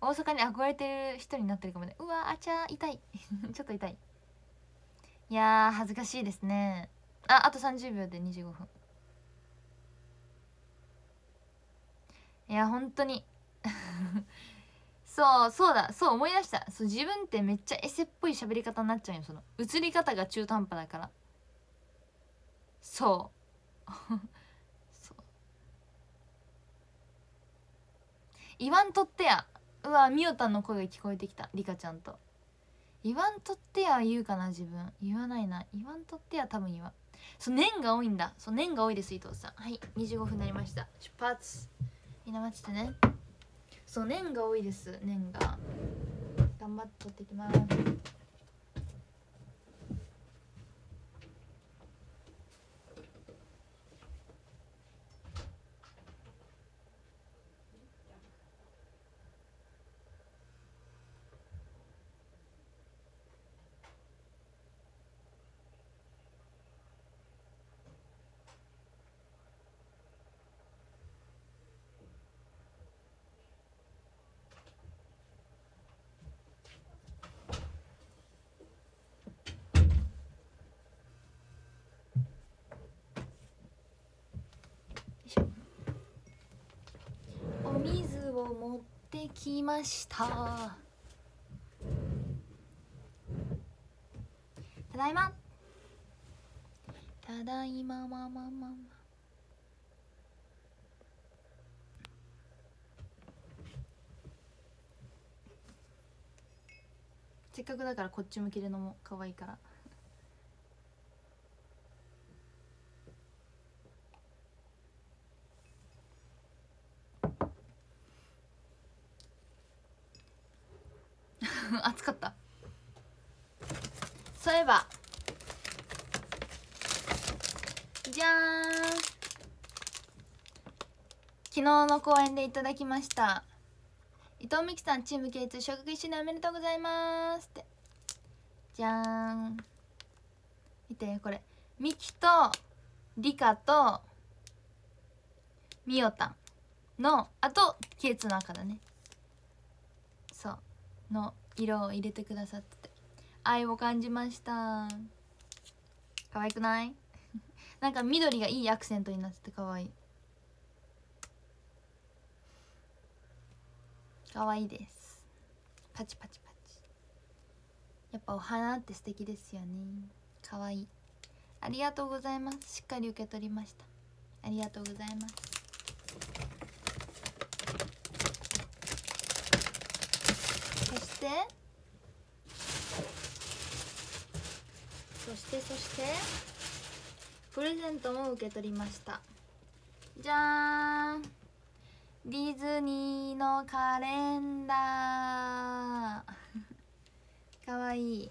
大阪に憧れてる人になってるかもね。うわあちゃ痛い。ちょっと痛い。いや恥ずかしいですね。ああと30秒で25分。いや本当に。そうそうだそう思い出した。そう自分ってめっちゃエセっぽい喋り方になっちゃうよその。映り方が中途半端だから。そう。そう。言わんとってや。うわみおたんの声が聞こえてきた。リカちゃんと。言わんとってや言うかな自分。言わないな。言わんとってや多分言わそう年が多いんだ。そう年が多いです伊藤さん。はい25分になりました。出発。みんな待っててね。そう年が多いです年が。頑張って取ってきますお水を持ってきました。ただいま。ただいままままませっかくだからこっち向けるのも可愛いから。暑かった。そういえば。じゃーん。昨日の公演でいただきました。伊藤美希さんチーム K2 小学1年おめでとうございますって。じゃーん。見てこれ。ミキとリカとミオタンのあと K2 の赤だね。そう。の色を入れてくださってて。愛を感じました。可愛くない？なんか緑がいいアクセントになってて可愛い。可愛いです。パチパチパチ。やっぱお花って素敵ですよね。可愛い。ありがとうございます。しっかり受け取りました。ありがとうございますそして。そしてそして。プレゼントも受け取りました。じゃーん。ディズニーのカレンダー。かわいい。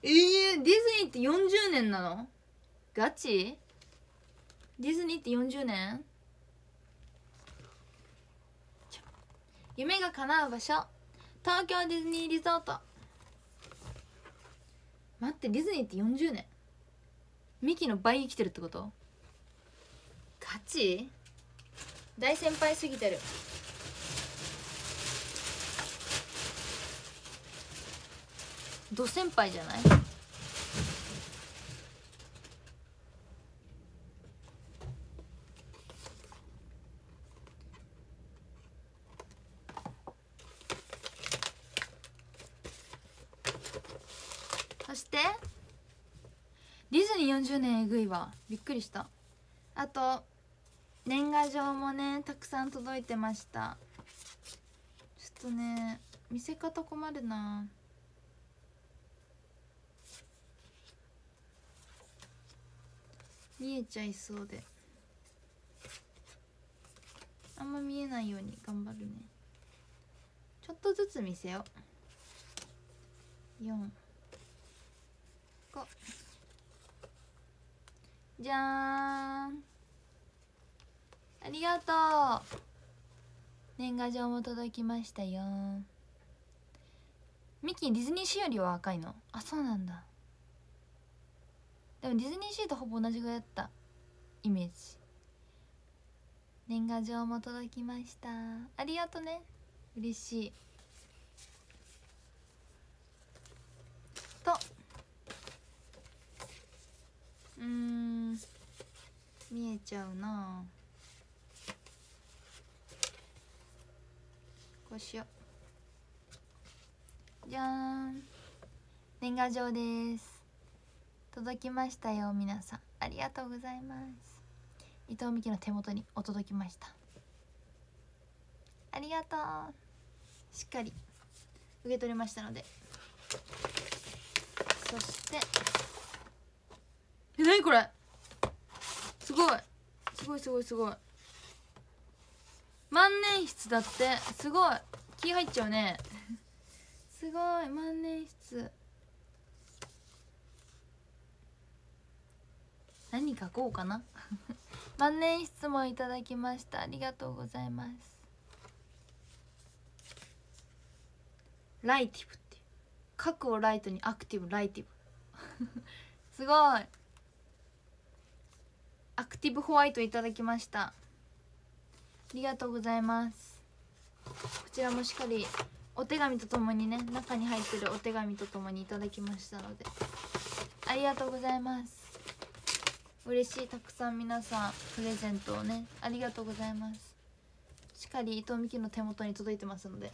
えー、ディズニーって40年なの？ガチ？ディズニーって40年？夢が叶う場所。東京ディズニーリゾート。待ってディズニーって40年。ミキの倍生きてるってこと？ガチ？大先輩すぎてる。ド先輩じゃない？して。ディズニー40年えぐいわ。びっくりした。あと年賀状もねたくさん届いてました。ちょっとね見せ方困るな。見えちゃいそうで。あんま見えないように頑張るね。ちょっとずつ見せよう。4じゃーん。ありがとう。年賀状も届きましたよミキディズニーシーよりは赤いの？あそうなんだ。でもディズニーシーとほぼ同じぐらいだった。イメージ。年賀状も届きました。ありがとね。嬉しいとうん。見えちゃうな。こうしよう。じゃーん。年賀状です。届きましたよ皆さん。ありがとうございます。伊藤美希の手元にお届きました。ありがとう。しっかり受け取りましたので。そしてえ何これ？すごい。すごいすごいすごい。万年筆だって。すごい。気入っちゃうね。すごい。万年筆。何書こうかな？万年筆もいただきました。ありがとうございます。ライティブって。いう核をライトにアクティブライティブ。すごい。アクティブホワイトいただきました。ありがとうございます。こちらもしっかりお手紙とともにね中に入ってるお手紙とともにいただきましたので。ありがとうございます。嬉しいたくさん皆さんプレゼントをねありがとうございます。しっかり伊藤美希の手元に届いてますので。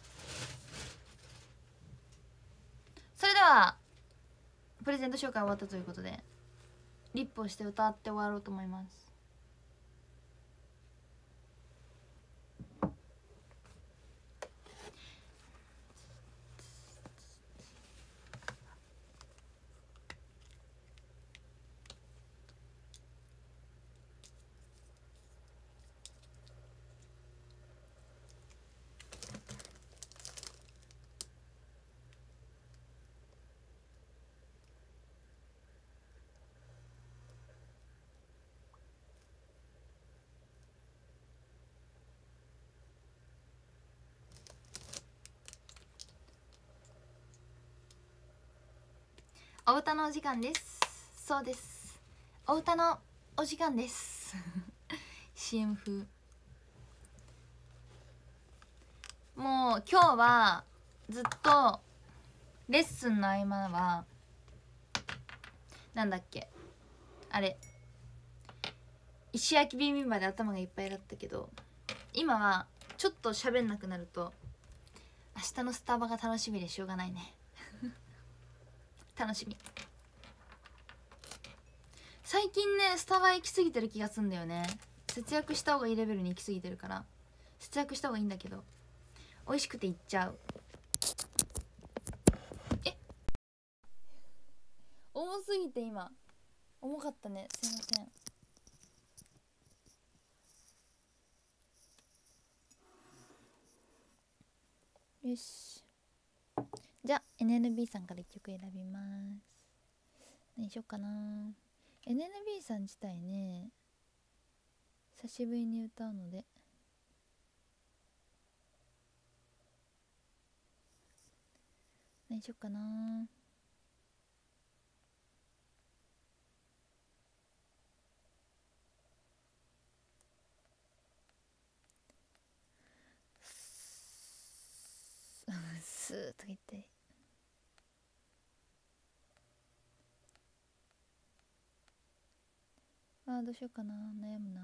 それではプレゼント紹介終わったということで。リップをして歌って終わろうと思います。お歌のお時間です。そうです。お歌のお時間です。CM 風。もう今日はずっとレッスンの合間はなんだっけ。あれ。石焼きビビンバで頭がいっぱいだったけど今はちょっと喋んなくなると明日のスタバが楽しみでしょうがないね。楽しみ。最近ねスタバ行き過ぎてる気がすんだよね。節約した方がいいレベルに行き過ぎてるから。節約した方がいいんだけど。美味しくて行っちゃう。え？重すぎて今。重かったね。すいません。よし。じゃあ NNB さんから1曲選びます。何しよっかな。NNB さん自体ね久しぶりに歌うので。何しよっかな。ス ーッと言って。あどうしようかな。悩むな。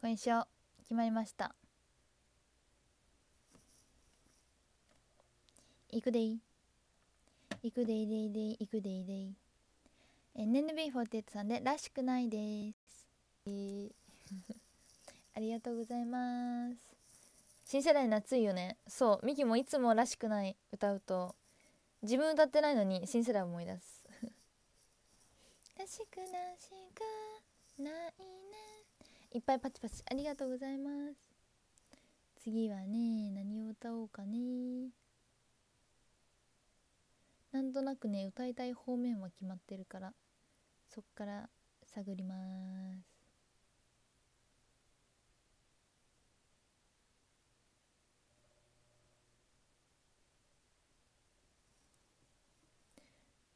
これにしよう。決まりました。行くでいい。行くでいいでいでい行くでいいでいえ NNB48 さんでらしくないです。えー ありがとうございます。新世代夏いよね。そうミキもいつもらしくない歌うと自分歌ってないのに新世代思い出す。らしくなしくないね。いっぱいパチパチ。ありがとうございます。次はね何を歌おうかね。なんとなくね歌いたい方面は決まってるからそっから探ります。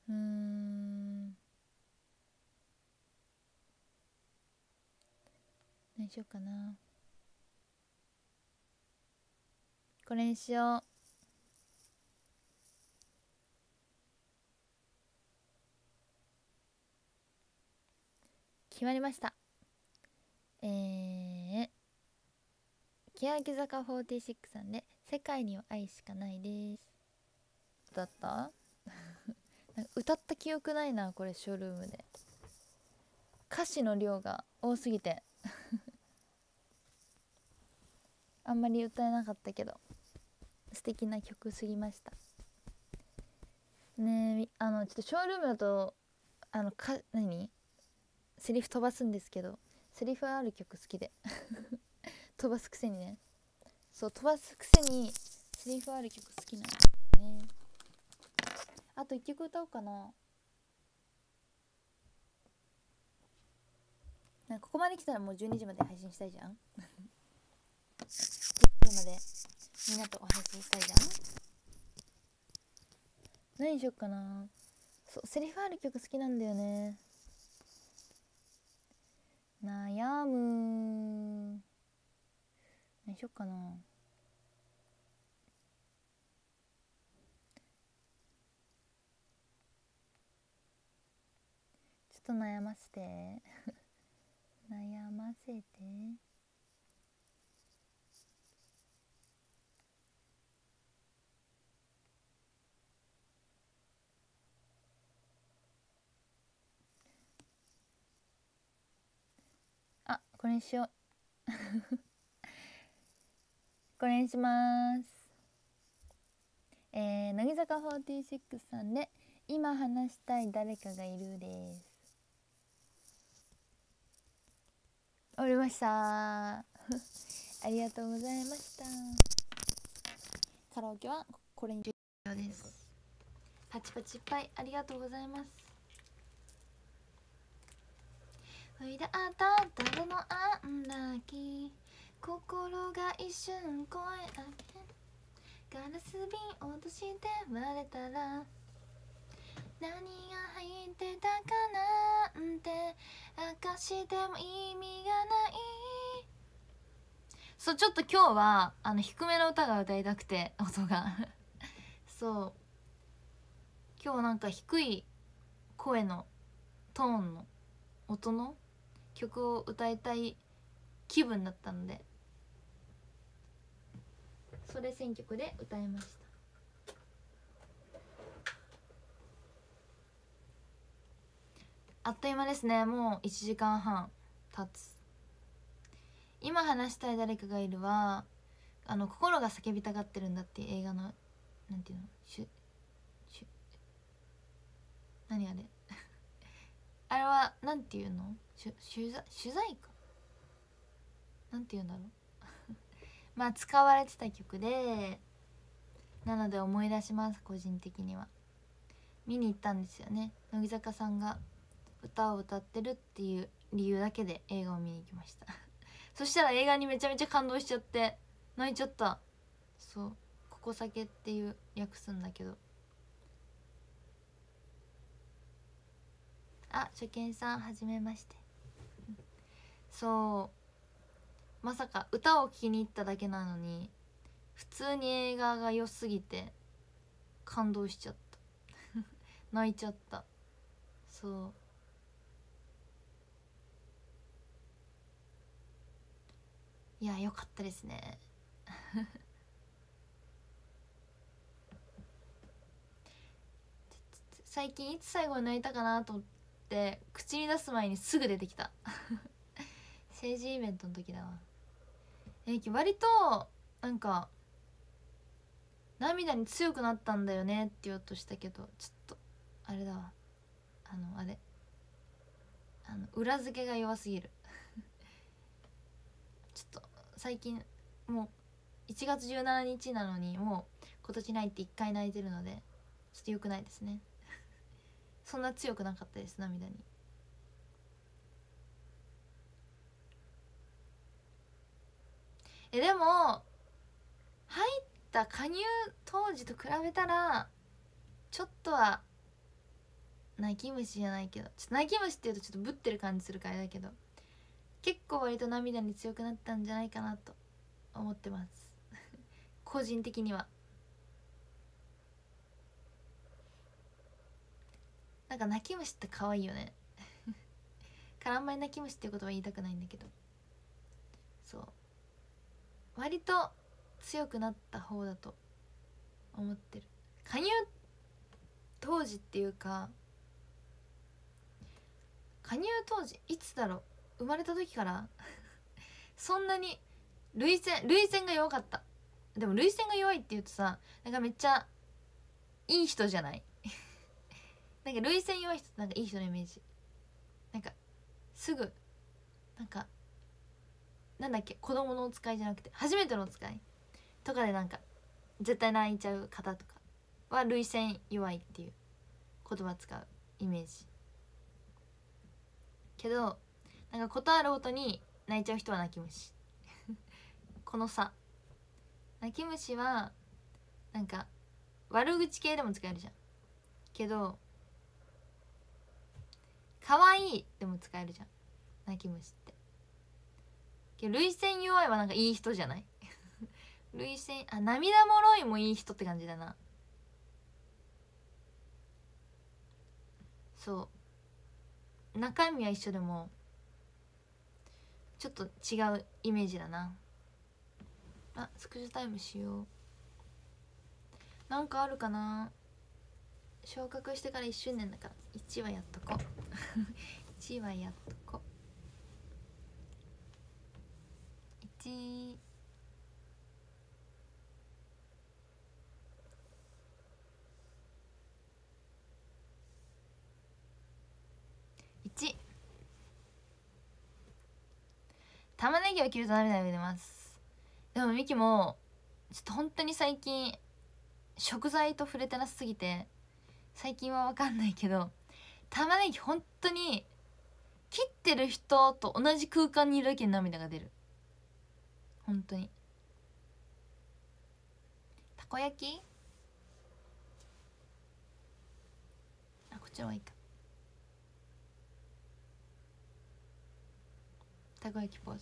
うーん。何しようかな。これにしよう。決まりました。えー、欅坂46さんで「世界には愛しかない」です。だった？なんか歌った記憶ないなこれショールームで。歌詞の量が多すぎて。あんまり歌えなかったけど。素敵な曲すぎました。ねえあのちょっとショールームだとあのか何？セリフ飛ばすんですけど。セリフある曲好きで。飛ばすくせにね。そう飛ばすくせにセリフある曲好きなんですね。あと1曲歌おうかな。なんかここまで来たらもう12時まで配信したいじゃん。12時までみんなとお配信したいじゃん。何しよっかな。そうセリフある曲好きなんだよね。悩む。何しよっかなちょっと悩ませて。悩ませて。あこれにしよう。これにします。えー、乃木坂46さんで「今話したい誰かがいる」です。終わりました。ありがとうございました。カラオケはこれに。終了ですパチパチいっぱいありがとうございます。吹いたあた誰のあんだき。心が一瞬声上げガラス瓶落として割れたら何が入ってたかなんて明かしても意味がない。そうちょっと今日はあの低めの歌が歌いたくて音が。そう。今日なんか低い声のトーンの音の曲を歌いたい気分だったのでそれ選曲で歌いました。あっという間ですね。もう1時間半経つ。今話したい誰かがいるはあの心が叫びたがってるんだっていう映画のなんていうの？しゅしゅ何あれ？あれはなんていうの？しゅ取材取材か？なんていうんだろう？まあ使われてた曲でなので思い出します個人的には。見に行ったんですよね。乃木坂さんが。歌を歌ってるっていう理由だけで映画を見に行きました。そしたら映画にめちゃめちゃ感動しちゃって泣いちゃった。そう「ここ酒」っていう訳すんだけど。あ初見さんはじめまして。そう。まさか歌を聴きに行っただけなのに普通に映画が良すぎて感動しちゃった。泣いちゃった。そう。いや良かったですね。最近いつ最後に泣いたかなと思って口に出す前にすぐ出てきた。政治イベントの時だわ。え割となんか涙に強くなったんだよねって言おうとしたけどちょっとあれだわ。あのあれ。あの裏付けが弱すぎる。最近もう1月17日なのにもう今年ないって1回泣いてるのでちょっと良くないですね。そんな強くなかったです涙に。えでも入った加入当時と比べたらちょっとは泣き虫じゃないけどちょっと泣き虫っていうとちょっとぶってる感じするからだけど。結構割と涙に強くなったんじゃないかなと思ってます。個人的には。なんか泣き虫って可愛いよね。からあんまり泣き虫っていうことは言いたくないんだけど。そう。割と強くなった方だと思ってる。加入当時っていうか加入当時いつだろう？生まれた時から そんなに涙腺涙腺が弱かった。でも涙腺が弱いって言うとさなんかめっちゃいい人じゃない？なんか涙腺弱い人ってなんかいい人のイメージ。なんかすぐなんかなんだっけ？子供のお使いじゃなくて初めてのお使い。とかでなんか絶対泣いちゃう方とかは涙腺弱いっていう言葉使うイメージ。けどなんか事あるごとに泣いちゃう人は泣き虫。この差泣き虫はなんか悪口系でも使えるじゃん。けど可愛いでも使えるじゃん。泣き虫って。けど涙腺弱いはなんかいい人じゃない？涙腺あ涙もろいもいい人って感じだな。そう。中身は一緒でもちょっと違うイメージだな。あスクショタイムしよう。なんかあるかな。昇格してから1周年だから。1はやっとこ。う1はやっとこ。う1玉ねぎを切ると涙が出ます。でもミキもちょっと本当に最近食材と触れてなさすぎて最近は分かんないけど玉ねぎ本当に切ってる人と同じ空間にいるだけで涙が出る。本当に。たこ焼き？あこちの方がいいか。たこ焼きポーズ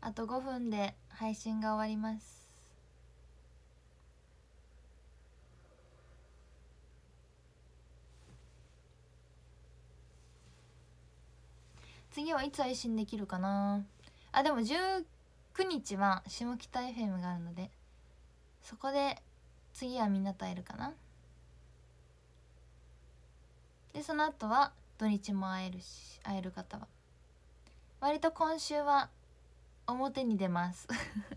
あと5分で配信が終わります次はいつ配信できるかなあでも19日は下北 FM があるのでそこで次はみんなと会えるかなでその後は土日も会えるし会える方は。割と今週は表に出ます。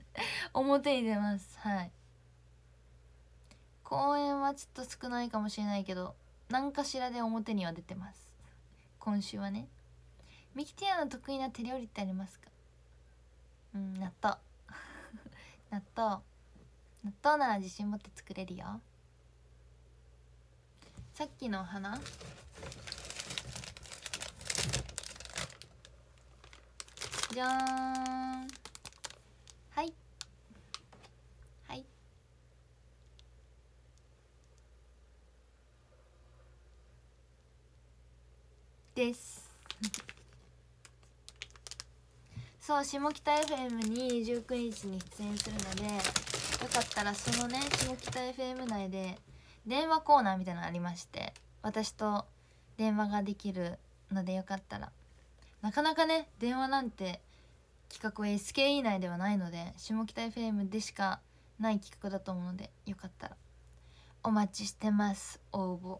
表に出ます。はい。公演はちょっと少ないかもしれないけど何かしらで表には出てます。今週はね。ミキティアの得意な手料理ってありますか？うん納豆。納豆。納豆なら自信持って作れるよ。さっきの花？じゃん。はい。はい。です。そう下北 FM に19日に出演するのでよかったらそのね下北 FM 内で電話コーナーみたいなのありまして私と電話ができるのでよかったら。なかなかね電話なんて企画は SKE 内ではないので下北 FM でしかない企画だと思うのでよかったら。お待ちしてます応募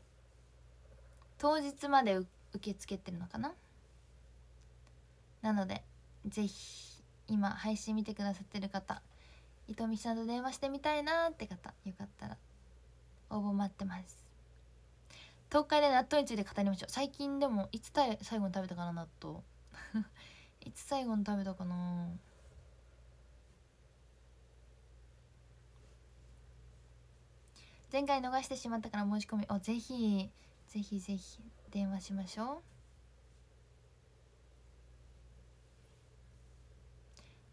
当日まで受け付けてるのかな？なのでぜひ今配信見てくださってる方伊藤美さんと電話してみたいなって方よかったら。応募待ってます。東海で納豆について語りましょう。最近でもいつ最後に食べたかな納豆。いつ最後に食べたかな。前回逃してしまったから申し込み。おぜひぜひぜひ電話しましょう。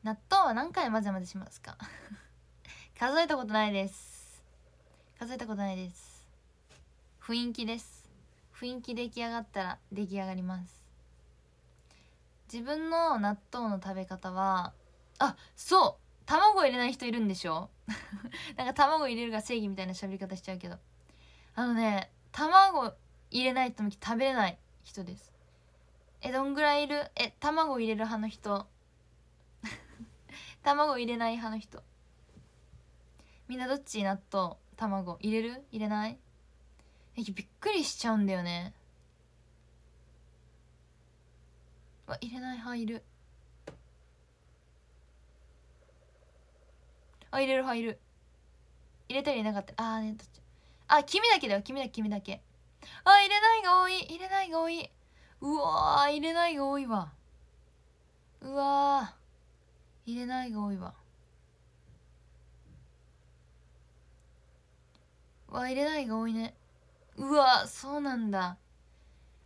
納豆は何回混ぜ混ぜしますか？数えたことないです。数えたことないです。雰囲気です。雰囲気出来上がったら出来上がります。自分の納豆の食べ方はあそう卵入れない人いるんでしょ？なんか卵入れるが正義みたいな喋り方しちゃうけど。あのね卵入れないと食べれない人です。えどんぐらいいる？え卵入れる派の人？卵入れない派の人。みんなどっち？納豆。卵。入れる？入れない？えびっくりしちゃうんだよね。わ入れない。派いる。あ入れる。派いる。入れたり入れなかった。あーねどっち？あ黄身だけだよ。黄身だけ黄身だけ。あ入れないが多い。入れないが多い。うわ入れないが多いわ。うわ入れないが多いわ。わ入れないが多いね。うわそうなんだ。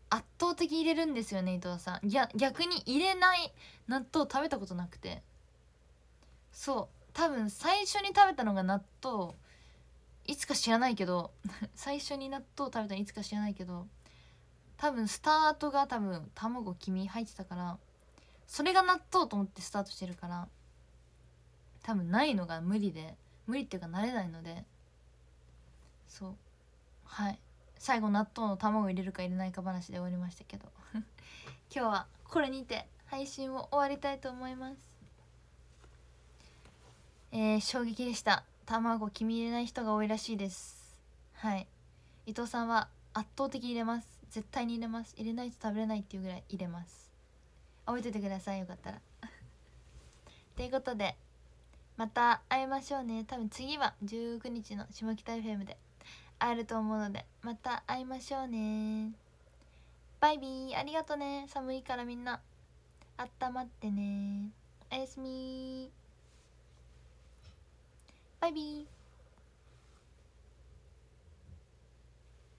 圧倒的入れるんですよね伊藤さん。いや逆に入れない納豆食べたことなくて。そう。多分最初に食べたのが納豆。いつか知らないけど。最初に納豆食べたのいつか知らないけど。多分スタートが多分卵黄身入ってたから。それが納豆と思ってスタートしてるから。多分ないのが無理で。無理っていうか慣れないので。そう。はい。最後納豆の卵入れるか入れないか話で終わりましたけど。今日はこれにて配信を終わりたいと思います。えー、衝撃でした。卵黄身入れない人が多いらしいです。はい。伊藤さんは圧倒的入れます。絶対に入れます。入れないと食べれないっていうぐらい入れます。覚えててください。よかったら。ということでまた会いましょうね。多分次は19日の下北 FM で。会えると思うのでまた会いましょうね。バイビー。ありがとね。寒いからみんな。あったまってね。おやすみ。バイビー。